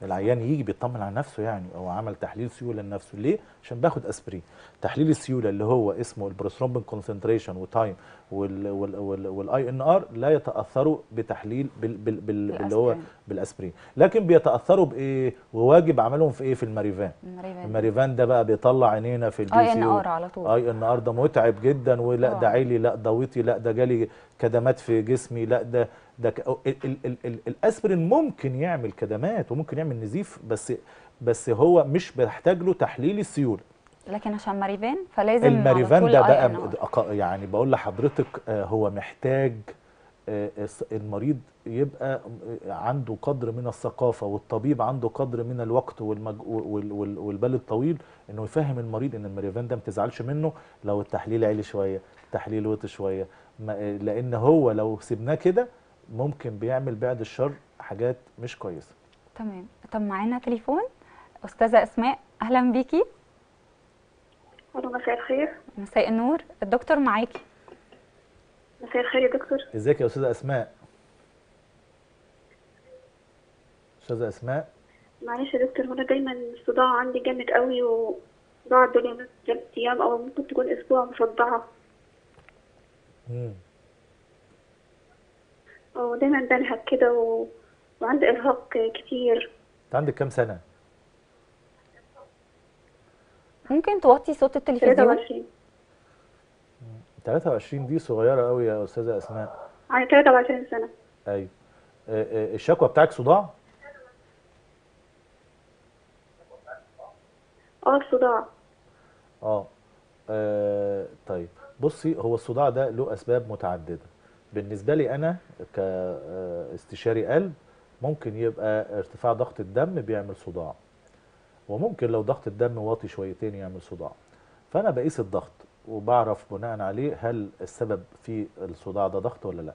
العيان يجي بيطمن على نفسه يعني هو عمل تحليل سيولة لنفسه. ليه؟ عشان باخد أسبرين. تحليل السيولة اللي هو اسمه ال prothrombin concentration و time وال INR لا يتأثروا بتحليل بال بال بال باللي هو. بالأسبرين. لكن بيتأثروا بإيه؟ وواجب عملهم في إيه؟ في الماريفان. الماريفان. ده بقى بيطلع عينينا في البي آي إن آر على طول. آي إن آر ده متعب جدا ولا ده طبعاً. عالي لا ده وطي لا ده جالي كدمات في جسمي لا ده ده ك... ال... ال... ال... ال... الأسبرين ممكن يعمل كدمات وممكن يعمل نزيف بس بس هو مش بيحتاج له تحليل السيولة لكن عشان مريفان فلازم الماريفان ده. بقى يعني بقول لحضرتك آه، هو محتاج آه، المريض يبقى آه، عنده قدر من الثقافة والطبيب عنده قدر من الوقت والمج... وال... وال... والبال الطويل إنه يفهم المريض إن الماريفان ده ما تزعلش منه لو التحليل عالي شوية التحليل وطي شوية لأن هو لو سيبناه كده ممكن بيعمل بعد الشر حاجات مش كويسة. تمام. طب معانا تليفون؟ أستاذة أسماء أهلا بيكي. مساء الخير. مساء النور. الدكتور معاكي. مساء الخير يا دكتور. إزيك يا أستاذة أسماء؟ أستاذة أسماء؟ معلش يا دكتور هو أنا دايما الصداع عندي جامد قوي وبقعد باليوم ثلاث أيام أو ممكن تكون أسبوع مصدعه مم. ودايما بنهك كده و... وعندي إرهاق كتير. أنت عندك كام سنة؟ ممكن توطي صوت التلفزيون؟ 23 23 دي صغيرة قوي يا أستاذة أسماء. عندي 23 سنة. أيوه. آه، آه، الشكوى بتاعك صداع؟ آه صداع. آه آه، طيب. بصي هو الصداع ده له أسباب متعددة. بالنسبة لي أنا كاستشاري قلب ممكن يبقى ارتفاع ضغط الدم بيعمل صداع. وممكن لو ضغط الدم واطي شويتين يعمل صداع. فأنا بقيس الضغط وبعرف بناء عليه هل السبب في الصداع ده ضغط ولا لأ.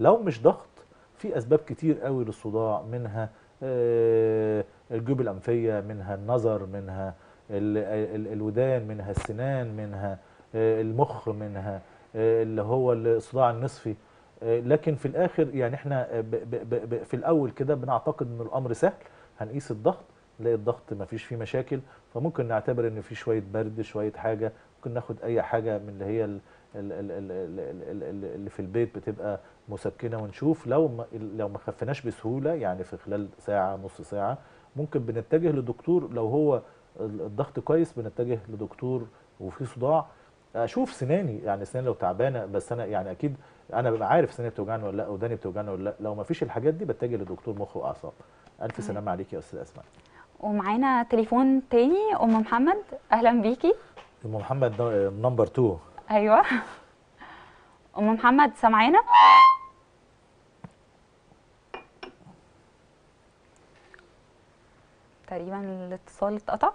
لو مش ضغط في أسباب كتير قوي للصداع منها آه، الجيوب الأنفية منها النظر منها ال- ال- الودان منها السنان منها آه، المخ منها آه، اللي هو الصداع النصفي. لكن في الآخر يعني إحنا ب- ب- ب- في الأول كده بنعتقد إن الأمر سهل هنقيس الضغط نلاقي الضغط ما فيش فيه مشاكل فممكن نعتبر إن في شوية برد شوية حاجة ممكن ناخد أي حاجة من اللي هي ال- ال- ال- ال- ال- ال- ال- اللي في البيت بتبقى مسكنة ونشوف. لو ما لو ما خفناش بسهولة يعني في خلال ساعة نص ساعة ممكن بنتجه لدكتور لو هو ال- الضغط كويس بنتجه لدكتور وفي صداع. أشوف سناني يعني سناني لو تعبانة بس أنا يعني أكيد أنا ببقى عارف سناني بتوجعني ولا لأ وداني بتوجعني ولا لأ لو ما فيش الحاجات دي بتجه لدكتور مخ وأعصاب. ألف سلامة عليكي يا أستاذ أسماء. ومعانا تليفون تاني أم محمد أهلا بيكي. أم محمد number 2 أيوه. أم محمد سامعانا؟ تقريبا الاتصال اتقطع.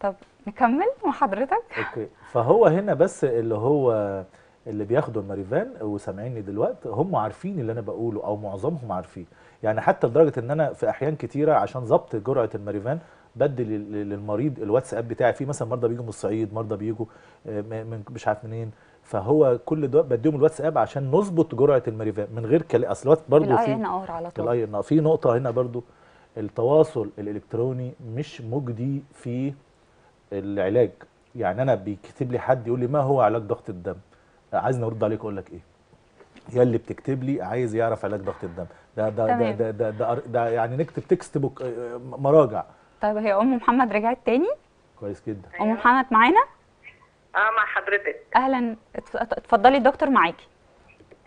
طب نكمل مع حضرتك؟ okay. فهو هنا بس اللي هو اللي بياخدوا الماريفان وسامعيني دلوقتي هم عارفين اللي أنا بقوله أو معظمهم عارفين. يعني حتى لدرجة إن أنا في أحيان كتيرة عشان ضبط جرعة الماريفان بدي لل- للمريض الواتساب بتاعي. في مثلا مرضى بيجوا من الصعيد مرضى بيجوا آه، من مش عارف منين. فهو كل ده بديهم الواتساب عشان نظبط جرعة الماريفان من غير كلام. أصل برضه ال INR على طول. ال IN في نقطة هنا برضو التواصل الإلكتروني مش مجدي في العلاج. يعني أنا بيكتب لي حد يقول لي ما هو علاج ضغط الدم؟ عايزني أرد عليك أقول لك إيه. يا اللي بتكتب لي عايز يعرف علاج ضغط الدم. ده ده ده. ده, ده, ده, ده يعني نكتب textbook آه، مراجع. طيب هي أم محمد رجعت تاني؟ كويس جدا. أم محمد معانا؟ آه مع حضرتك. أهلا. اتف- اتفضلي الدكتور معاكي.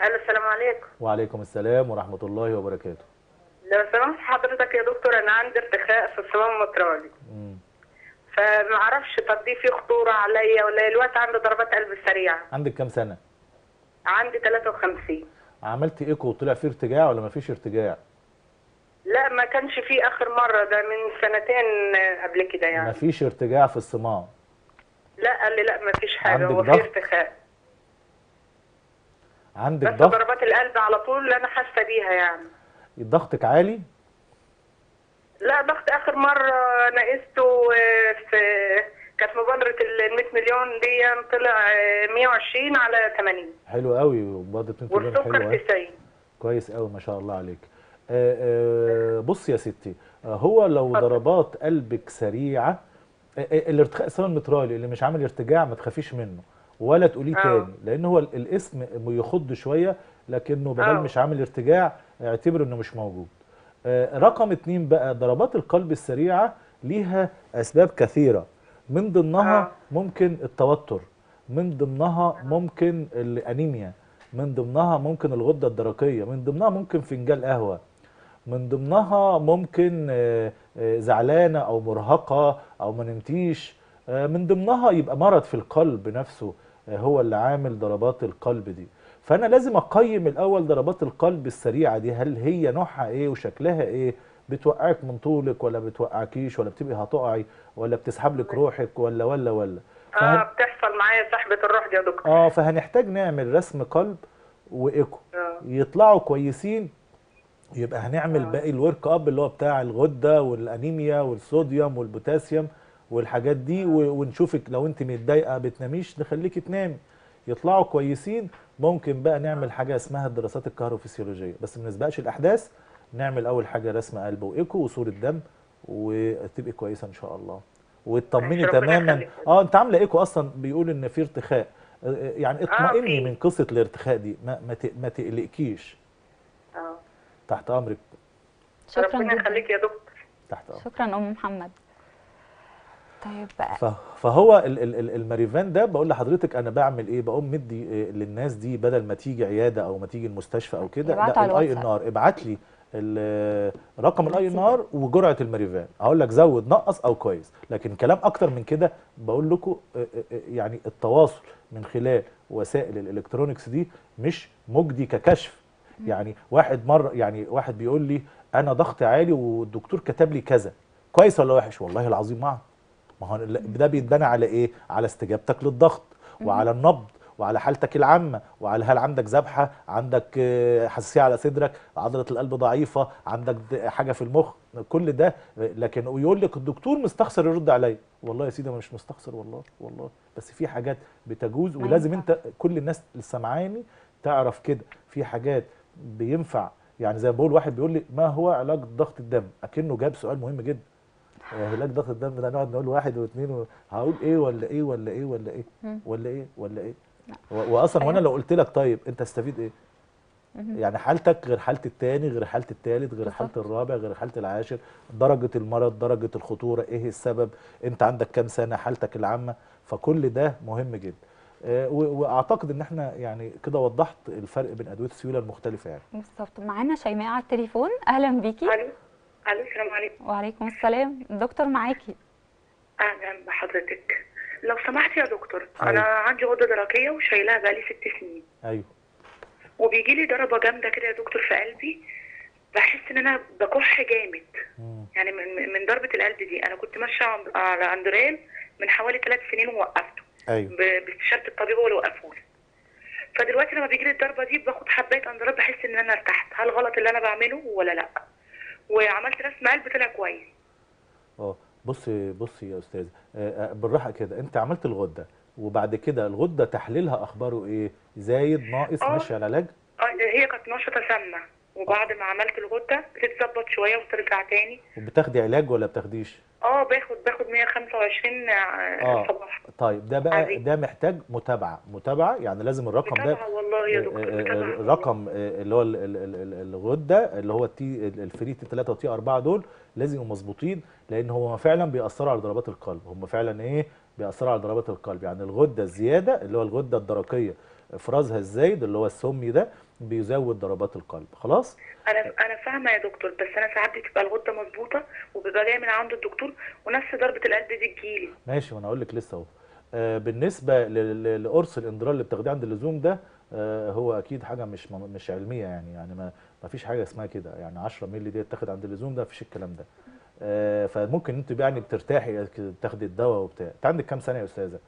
ألو السلام عليكم. وعليكم السلام ورحمة الله وبركاته. لو سمحت حضرتك يا دكتور أنا عندي ارتخاء في الصمام المترالي. فما أعرفش طب دي في خطورة عليا ولا الوقت عنده ضربات قلب سريعة. عندك كام سنة؟ عندي 53 عملت إيكو وطلع فيه ارتجاع ولا ما فيش ارتجاع؟ لا ما كانش في آخر مرة ده من سنتين قبل كده ما يعني فيش ارتجاع في الصمام؟ لا قال لي لا ما فيش حاجة عندك هو في ضغط؟ ارتخاء. عندك بس ضغط؟ ضربات القلب على طول أنا حاسة بيها يعني. ضغطك عالي؟ لا ضغط آخر مرة أنا قسته آه، في كانت مبادرة ال 100 مليون دي طلع آه، 120 على 80 حلو قوي وبرضه 2 مليون والسكر قوي 90 كويس قوي ما شاء الله عليك آه، آه، بص يا ستي آه، هو لو. ضربات قلبك سريعة آه، آه، الارتخاء السمن المترالي اللي مش عامل ارتجاع ما تخافيش منه ولا تقوليه آه. تاني لأن هو ال- الاسم يخض شوية لكنه بدل آه. مش عامل ارتجاع اعتبر إنه مش موجود آه، رقم اتنين بقى ضربات القلب السريعة ليها أسباب كثيرة. من ضمنها آه. ممكن التوتر. من ضمنها ممكن الأنيميا. من ضمنها ممكن الغدة الدرقية. من ضمنها ممكن فنجان قهوة. من ضمنها ممكن آه، آه، زعلانة أو مرهقة أو ما نمتيش. آه، من ضمنها يبقى مرض في القلب نفسه آه، هو اللي عامل ضربات القلب دي. فأنا لازم أقيم الأول ضربات القلب السريعة دي. هل هي نوعها إيه وشكلها إيه؟ بتوقعك من طولك ولا بتوقعكيش؟ ولا بتبقي هتقعي؟ ولا بتسحب لك روحك؟ ولا ولا ولا. فهن... آه بتحصل معايا سحبة الروح دي يا دكتور. آه فهنحتاج نعمل رسم قلب وإيكو. آه. يطلعوا كويسين يبقى هنعمل آه. باقي ال workup اللي هو بتاع الغدة والأنيميا والصوديوم والبوتاسيوم والحاجات دي. و- ونشوفك لو أنت متضايقة بتناميش نخليكي تنامي. يطلعوا كويسين ممكن بقى نعمل حاجة اسمها الدراسات الكهروفسيولوجية. بس ما نسبقش الأحداث نعمل أول حاجة رسم قلب وإيكو وصورة دم وتبقي كويسة إن شاء الله. ربنا تماما. آه أنت عاملة إيكو أصلا بيقول إن في ارتخاء. آه، آه، يعني اطمئني في. من قصة الارتخاء دي. ما ما ت- ما تقلقكيش. آه. تحت أمرك. شكرا ربنا يخليك يا دكتور. تحت أمرك. شكرا أم محمد. طيب. بقى فهو ال- ال- ال- الماريفان ده بقول لحضرتك أنا بعمل إيه؟ بقوم مدي آه، للناس دي بدل ما تيجي عيادة أو ما تيجي المستشفى أو كده لا ال INR ابعت لي ال- رقم ال INR وجرعة الماريفان. هقول لك زود نقص أو كويس. لكن كلام أكتر من كده بقول لكم آه، آه، آه، يعني التواصل من خلال وسائل ال electronics دي مش مجدي ككشف. يعني واحد مرة يعني واحد بيقول لي أنا ضغطي عالي والدكتور كتب لي كذا. كويس ولا وحش؟ والله العظيم معه ما هو ده بيتبنى على إيه؟ على استجابتك للضغط وعلى النبض وعلى حالتك العامة وعلى هل عندك ذبحة عندك آه، حساسية على صدرك عضلة القلب ضعيفة عندك حاجة في المخ كل ده لكن يقول لك الدكتور مستخسر يرد عليا. والله يا سيدي أنا مش مستخسر والله والله. بس في حاجات بتجوز ولازم. أنت كل الناس اللي سامعاني تعرف كده. في حاجات بينفع يعني زي ما بقول واحد بيقول لي ما هو علاج ضغط الدم؟ أكنه جاب سؤال مهم جدا. علاج ضغط الدم ده نقعد نقول واحد واثنين و... هقول إيه ولا إيه ولا إيه ولا إيه. ولا إيه ولا إيه. واصلا وأنا أيوة. لو قلت لك طيب أنت تستفيد إيه. يعني حالتك غير حالة التاني غير حالة التالت غير حالة. الرابع غير حالة العاشر درجة المرض درجة الخطورة إيه السبب؟ أنت عندك كام سنة؟ حالتك العامة؟ فكل ده مهم جدا. آه، وأعتقد إن إحنا يعني كده وضحت الفرق بين أدوية السيولة المختلفة يعني. بالظبط. معانا شيماء على التليفون. أهلا بيكي. ألو السلام عليكم. وعليكم السلام. الدكتور معاكي؟ أهلا بحضرتك. لو سمحت يا دكتور أيوة. أنا عندي غده درقيه وشايلاها بقالي ست سنين. أيوه. وبيجي لي ضربة جامدة كده يا دكتور في قلبي. بحس إن أنا بكح جامد. مم. يعني من من ضربة القلب دي. أنا كنت ماشية عند- على اندرال من حوالي ثلاث سنين ووقفته. أيوه. باستشاره الطبيب هو اللي وقفه لي. فدلوقتي لما بيجي لي الضربة دي باخد حباية اندرال بحس إن أنا ارتحت. هل غلط اللي أنا بعمله ولا لأ؟ وعملت رسم قلب طلع كويس. آه بصي بصي يا أستاذ آه، آه، بالراحة كده انت عملت الغدة وبعد كده الغدة تحليلها أخباره إيه؟ زايد ناقص آه. ماشي على العلاج آه هي كانت نشطة سامة. وبعد ما عملت الغدة بتتظبط شوية وترجع تاني. وبتاخدي علاج ولا بتاخديش؟ آه باخد باخد 125 آه آه. صباح. طيب ده بقى عظيم. ده محتاج متابعة. متابعة يعني لازم الرقم ده. متابعة والله يا دكتور آه، آه، الرقم آه، اللي هو ال- ال- ال- ال- الغدة اللي هو ال T ال free T3 و T4 دول لازم يبقوا مظبوطين لأن هو فعلا بيأثروا على ضربات القلب. هم فعلا إيه؟ بيأثروا على ضربات القلب. يعني الغدة الزيادة اللي هو الغدة الدرقية افرازها الزايد اللي هو السمي ده بيزود ضربات القلب. خلاص؟ أنا أنا فاهمة يا دكتور بس أنا ساعات بتبقى الغدة مظبوطة وبيبقى جاي من عند الدكتور ونفس ضربة القلب دي تجيلي ماشي وأنا أقول لك لسه أهو. آه، بالنسبة لقرص الاندرال اللي بتاخديه عند اللزوم ده آه، هو أكيد حاجة مش مش علمية يعني يعني ما ما فيش حاجة اسمها كده. يعني 10 مللي دي تاخد عند اللزوم ده مفيش الكلام ده. آه، فممكن أنت يعني بترتاحي كده تاخدي الدواء وبتاع. أنت عندك كام سنه يا أستاذة؟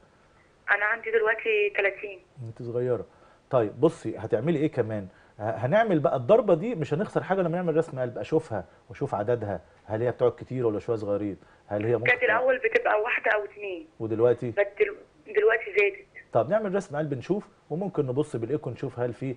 أنا عندي دلوقتي 30 أنت صغيرة. طيب بصي هتعملي إيه كمان؟ هنعمل بقى الضربة دي مش هنخسر حاجة لما نعمل رسم قلب أشوفها وأشوف عددها هل هي بتقعد كتير ولا شوية صغيرين؟ هل هي ممكن كانت الأول بتبقى واحدة أو اتنين. ودلوقتي؟ دل... دلوقتي زادت. طب نعمل رسم قلب نشوف وممكن نبص بالإيكو نشوف هل في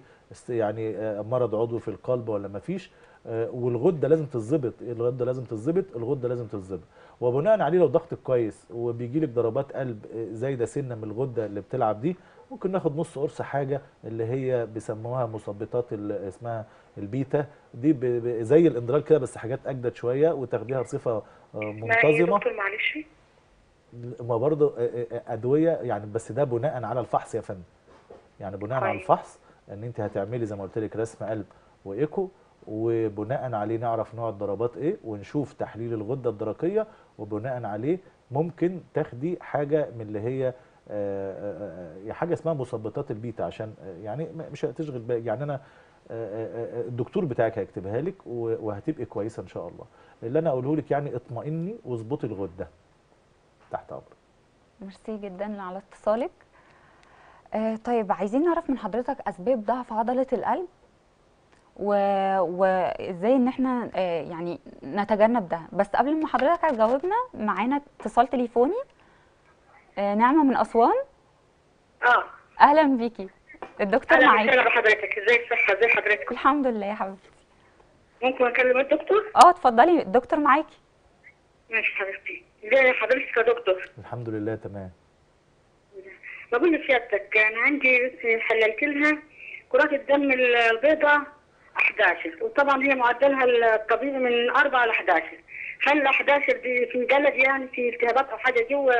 يعني آه، مرض عضوي في القلب ولا ما فيش. آه، والغدة لازم تتظبط الغدة لازم تتظبط الغدة لازم تتظبط. وبناء عليه لو ضغطك كويس وبيجي لك ضربات قلب آه، زايده سنه من الغده اللي بتلعب دي ممكن ناخد نص قرص حاجة اللي هي بيسموها مثبطات اسمها البيتا. دي زي الإندرال كده بس حاجات أجدد شوية وتاخديها بصفه آه، منتظمة. دكتور معلش؟ ما برضه أدوية يعني بس ده بناء على الفحص يا فندم. يعني بناء على كويس. الفحص إن أنت هتعملي زي ما قلت لك رسم قلب وإيكو وبناء عليه نعرف نوع الضربات إيه ونشوف تحليل الغدة الدرقية وبناء عليه ممكن تاخدي حاجة من اللي هي آه، آه، آه، حاجة اسمها مثبطات البيتا عشان يعني مش هتشغل بالك يعني أنا الدكتور بتاعك هيكتبها لك وهتبقي كويسة إن شاء الله. اللي أنا أقوله لك يعني اطمئني واظبطي الغدة تحت أمرك. ميرسي جدا على اتصالك. آه طيب عايزين نعرف من حضرتك أسباب ضعف عضلة القلب. وازاي ان إحنا آه يعني نتجنب ده. بس قبل ما حضرتك هتجاوبنا معانا اتصال تليفوني. آه نعمة من أسوان. آه. أهلا بيكي. الدكتور أهلا معاكي وسهلا بحضرتك. إزاي الصحة؟ ازي حضرتك؟ الحمد لله يا حبيبتي. ممكن أكلم الدكتور؟ آه اتفضلي. الدكتور معاكي. ماشي حبيبتي. ازي حضرتك يا دكتور؟ الحمد لله تمام. بقول لسيادتك أنا عندي حللت لها كرات الدم البيضاء 11 وطبعا هي معدلها الطبيعي من 4 ل 11 هل 11 دي في الجلد يعني في التهابات أو حاجة جوه؟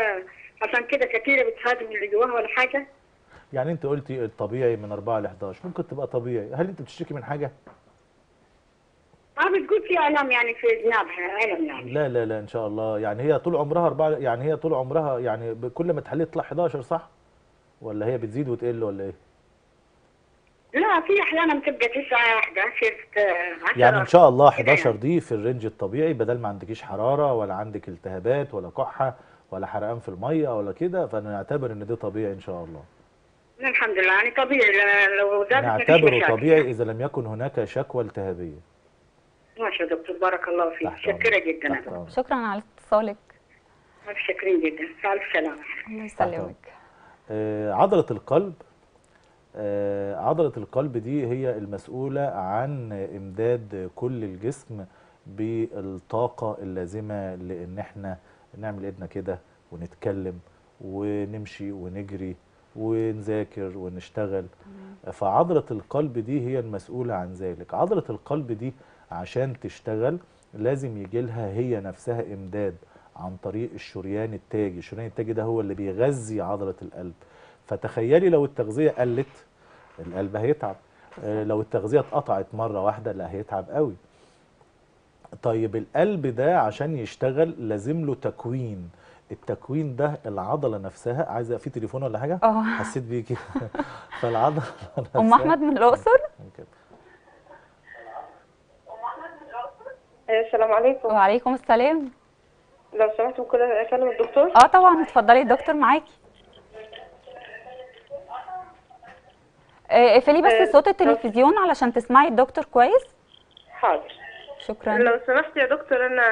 عشان كده كتيره بتهاجم اللي جواها ولا حاجة. يعني أنت قلتي الطبيعي من 4 ل 11 ممكن تبقى طبيعي. هل أنت بتشتكي من حاجة؟ آه بتقول في الام يعني في جنابها ألم يعني. لا لا لا إن شاء الله. يعني هي طول عمرها 4 يعني هي طول عمرها يعني كل ما تحلي تطلع 11 صح؟ ولا هي بتزيد وتقل ولا إيه؟ لا في أحيانا بتبقى 9 11 10 يعني إن شاء الله كده 11 يعني. دي في الرينج الطبيعي بدل ما عندكيش حرارة ولا عندك التهابات ولا كحة ولا حرقان في المية ولا كده فنعتبر إن ده طبيعي إن شاء الله الحمد لله يعني طبيعي لو مفيش نعتبره. طبيعي إذا لم يكن هناك شكوى التهابية ماشي يا دكتور بارك الله فيك. شكرا جدا. شكرا على اتصالك شكرا جدا الف سلامه الله يسلمك آه، عضلة القلب عضلة القلب دي هي المسؤولة عن إمداد كل الجسم بالطاقة اللازمة لأن إحنا نعمل إيدنا كده ونتكلم ونمشي ونجري ونذاكر ونشتغل. فعضلة القلب دي هي المسؤولة عن ذلك. عضلة القلب دي عشان تشتغل لازم يجي لها هي نفسها إمداد عن طريق الشريان التاجي الشريان التاجي ده هو اللي بيغذي عضلة القلب. فتخيلي لو التغذية قلت القلب هيتعب. آه، لو التغذية اتقطعت مرة واحدة لا هيتعب قوي. طيب القلب ده عشان يشتغل لازم له تكوين. التكوين ده العضلة نفسها عايزة في تليفون ولا حاجة؟ آه. حسيت بيكي فالعضلة أم نفسها- أحمد من الأقصر؟ ممكن. السلام عليكم. وعليكم السلام. لو سمحت ممكن أكلم الدكتور؟ آه طبعا. اتفضلي الدكتور معاكي. اقفلي آه، بس صوت التلفزيون علشان تسمعي الدكتور كويس. حاضر. شكرا. لو سمحت يا دكتور أنا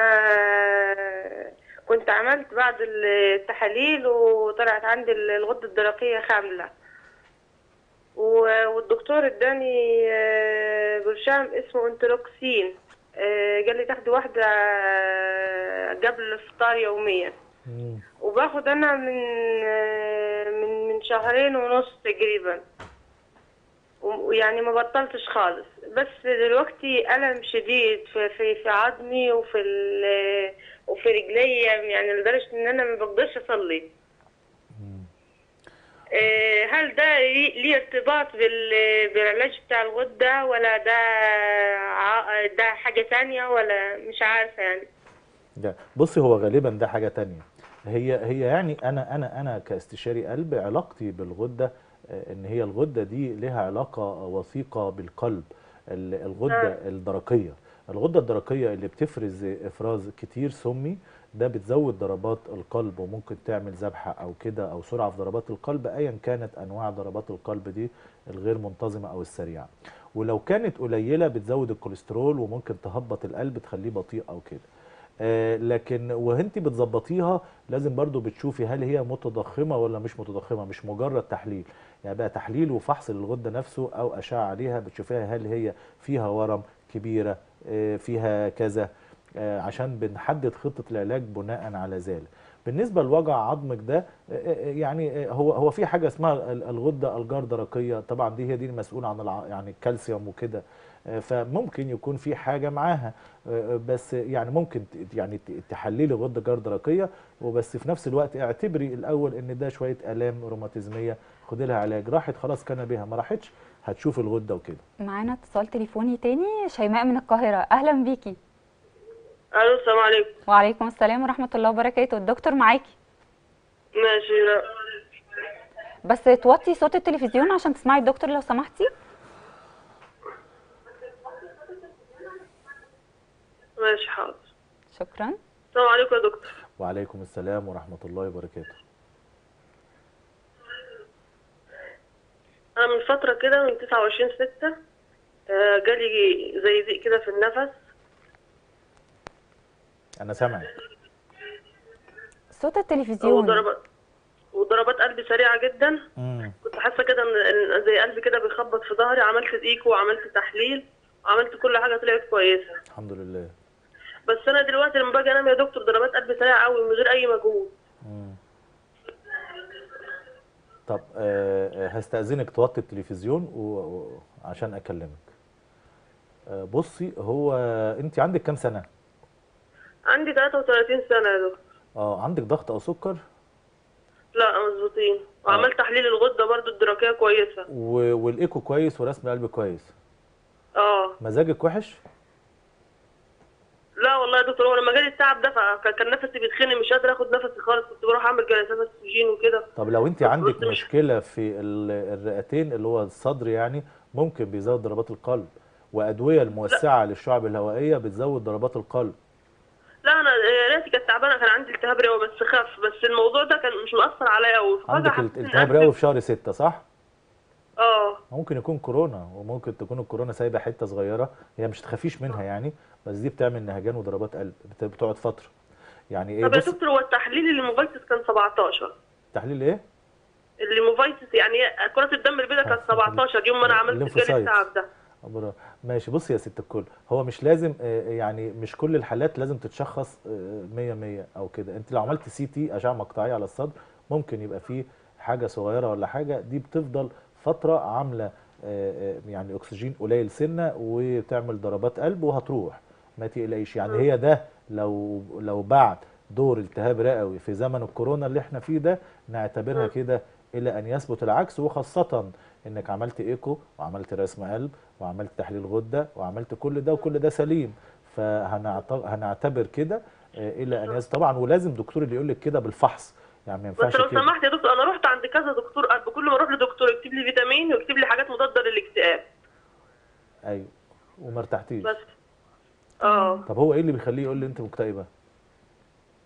كنت عملت بعض التحاليل وطلعت عندي الغدة الدرقية كاملة و- والدكتور اداني آه، برشام اسمه انتروكسين. آه، قال لي تاخدي واحدة آه، قبل الفطار يوميا. وباخد أنا من آه، من من شهرين ونص تقريبا. ويعني ما بطلتش خالص. بس دلوقتي ألم شديد في في, في عظمي وفي ال- وفي رجلي يعني لدرجة إن أنا ما بقدرش أصلي. آه، هل ده ليه ارتباط بال- بالعلاج بتاع الغدة ولا ده ده حاجة تانية ولا مش عارفة يعني. ده بصي هو غالبا ده حاجة تانية. هي هي يعني أنا أنا أنا كاستشاري قلب علاقتي بالغدة إن هي الغدة دي لها علاقة وثيقة بالقلب ال- الغدة الدرقية. الغدة الدرقية اللي بتفرز إفراز كتير سمي ده بتزود ضربات القلب وممكن تعمل ذبحة أو كده أو سرعة في ضربات القلب ايا كانت أنواع ضربات القلب دي الغير منتظمة أو السريعة. ولو كانت قليلة بتزود الكوليسترول وممكن تهبط القلب تخليه بطيء أو كده. آه، لكن وانت بتظبطيها لازم برضو بتشوفي هل هي متضخمة ولا مش متضخمة مش مجرد تحليل. يعني بقى تحليل وفحص للغدة نفسه أو أشعة عليها بتشوفيها هل هي فيها ورم كبيرة آه، فيها كذا آه، عشان بنحدد خطة العلاج بناء على ذلك. بالنسبة لوجع عظمك ده آه، يعني هو هو في حاجة اسمها ال- الغدة الجردرقية. طبعا دي هي دي المسؤولة عن يعني الكالسيوم وكده فممكن يكون في حاجة معاها بس يعني ممكن يعني تحللي غدة جردرقية. وبس في نفس الوقت اعتبري الأول إن ده شوية آلام روماتيزمية خدي لها علاج. راحت خلاص كان بها ما راحتش هتشوف الغدة وكده. معانا اتصال تليفوني تاني شيماء من القاهرة. أهلا بيكي. ألو السلام عليكم. وعليكم السلام ورحمة الله وبركاته. الدكتور معاكي؟ ماشي. لا بس توطي صوت التلفزيون عشان تسمعي الدكتور لو سمحتي. ماشي حاضر. السلام شكرا عليكم يا دكتور. وعليكم السلام ورحمة الله وبركاته. أنا من فترة كده من 29 ستة آه، جالي زي ضيق كده في النفس. أنا سامعك صوت التلفزيون. وضربات وضربات قلبي سريعة جدا. مم. كنت حاسة كده إن زي قلبي كده بيخبط في ظهري. عملت ايكو وعملت تحليل. وعملت كل حاجة طلعت كويسة. الحمد لله. بس أنا دلوقتي لما باجي أنام يا دكتور ضربات قلبي سريعة قوي من غير أي مجهود مم. طب آه، آه، هستأذنك توطي التلفزيون و- و- عشان أكلمك. آه، بصي هو أنت عندك كام سنة؟ عندي 33 سنة يا دكتور. آه عندك ضغط أو سكر؟ لا مظبوطين. وعملت تحليل الغدة برضو الدرقية كويسة. و... والإيكو كويس ورسم القلب كويس. آه. مزاجك وحش؟ لا والله يا دكتور هو لما جالي التعب ده فكان كان نفسي بيتخنق مش قادرة آخد نفسي خالص. كنت بروح أعمل جلسات أكسجين وكده. طب لو أنت عندك مش- مشكلة في ال- الرئتين اللي هو الصدر يعني ممكن بيزود ضربات القلب. وأدوية الموسعه للشعب الهوائية بتزود ضربات القلب. لا أنا رئتي كانت تعبانة كان عندي التهاب رئوي بس خف. بس الموضوع ده كان مش مؤثر عليا قوي عندك التهاب رئوي في شهر ستة صح؟ آه. ممكن يكون كورونا وممكن تكون الكورونا سايبة حتة صغيرة هي مش تخافيش منها يعني بس دي بتعمل نهجان وضربات قلب بت- بتقعد فترة. يعني إيه؟ طب يا دكتور هو التحليل ال lymphocytes كان 17 تحليل إيه؟ ال lymphocytes يعني كرة الدم البيضاء كانت 17 يوم ما أنا عملت جالي. التعب ده. ماشي بصي يا ست الكل هو مش لازم آه، يعني مش كل الحالات لازم تتشخص 100 100 أو كده. أنت لو عملت CT أشعة مقطعية على الصدر ممكن يبقى فيه حاجة صغيرة ولا حاجة دي بتفضل فترة عاملة آه، آه، يعني أكسجين قليل سنة وبتعمل ضربات قلب وهتروح. ما تقلقيش. يعني هي ده لو لو بعد دور التهاب رئوي في زمن الكورونا اللي إحنا فيه ده نعتبرها كده إلى أن يثبت العكس. وخاصة إنك عملت إيكو وعملت رسم قلب وعملت تحليل غدة وعملت كل ده وكل ده سليم. فهنعتبر كده آه، إلى أن يثبت طبعا ولازم دكتور اللي يقول لك كده بالفحص. يعني ما بس ينفعش لو كده. سمحت يا دكتور أنا رحت عند كذا دكتور قلب كل ما أروح لدكتور يكتب لي فيتامين ويكتب لي حاجات مضادة للاكتئاب. أيوه وما ارتحتيش. بس. آه. طب هو إيه اللي بيخليه يقول لي أنت مكتئبة؟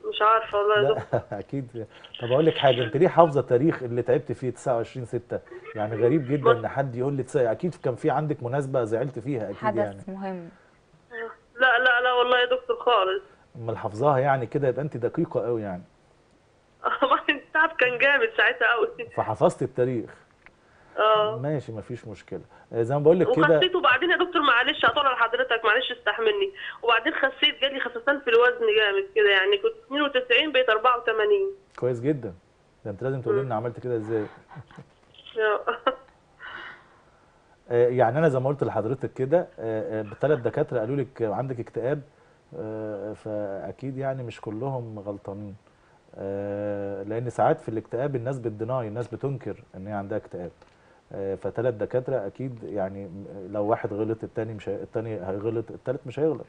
مش عارفة والله يا دكتور. لا أكيد. طب أقول لك حاجة أنت ليه حافظة التاريخ اللي تعبت فيه 29 6 يعني غريب جدا إن حد يقول لي تسا- أكيد كان في عندك مناسبة زعلت فيها أكيد يعني. حدث مهم. لا لا لا والله يا دكتور خالص. أمال حافظاها يعني كده يبقى أنت دقيقة قوي يعني. التعب كان جامد ساعتها قوي فحفظت التاريخ. آه. ماشي مفيش مشكلة. آه، زي ما بقول لك كده وخسيت وبعدين يا دكتور معلش هطول على حضرتك معلش استحملني. وبعدين خسيت جالي خسسان في الوزن جامد كده يعني كنت 92 بقيت 84 كويس جدا. ده انت لازم تقولي لنا عملت كده إزاي. آه، يعني أنا زي ما قلت لحضرتك كده ثلاث دكاترة قالوا لك عندك اكتئاب آه، فأكيد يعني مش كلهم غلطانين. آه، لأن ساعات في الاكتئاب الناس بتديناي الناس بتنكر إن هي عندها اكتئاب. آه، فثلاث دكاترة أكيد يعني لو واحد غلط التاني مش هي- التاني هيغلط التالت مش هيغلط.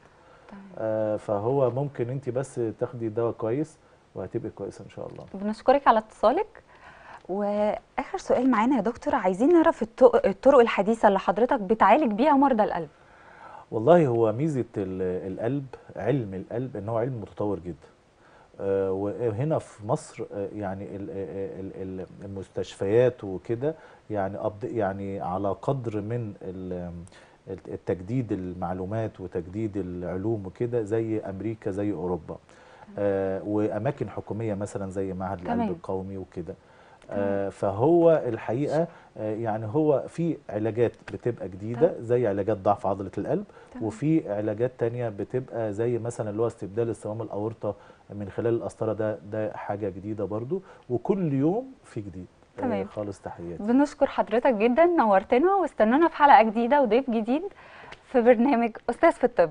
آه، فهو ممكن انت بس تاخدي دواء كويس وهتبقي كويسة إن شاء الله. بنشكرك على اتصالك. وآخر سؤال معانا يا دكتور عايزين نعرف الطرق الحديثة اللي حضرتك بتعالج بيها مرضى القلب. والله هو ميزة ال- القلب علم القلب إن هو علم متطور جدا. آه، وهنا في مصر آه، يعني ال- ال- المستشفيات وكده يعني يعني على قدر من ال- التجديد المعلومات وتجديد العلوم وكده زي أمريكا زي أوروبا آه، وأماكن حكومية مثلا زي معهد القلب. القومي وكده آه، فهو الحقيقة آه، يعني هو في علاجات بتبقى جديدة زي علاجات ضعف عضلة القلب. وفي علاجات تانية بتبقى زي مثلا اللي هو استبدال الصمام الأورطة من خلال القسطره ده ده حاجة جديدة برضو وكل يوم في جديد آه، تمام. خالص تحياتي بنشكر حضرتك جدا نورتنا واستنونا في حلقة جديدة وضيف جديد في برنامج أستاذ في الطب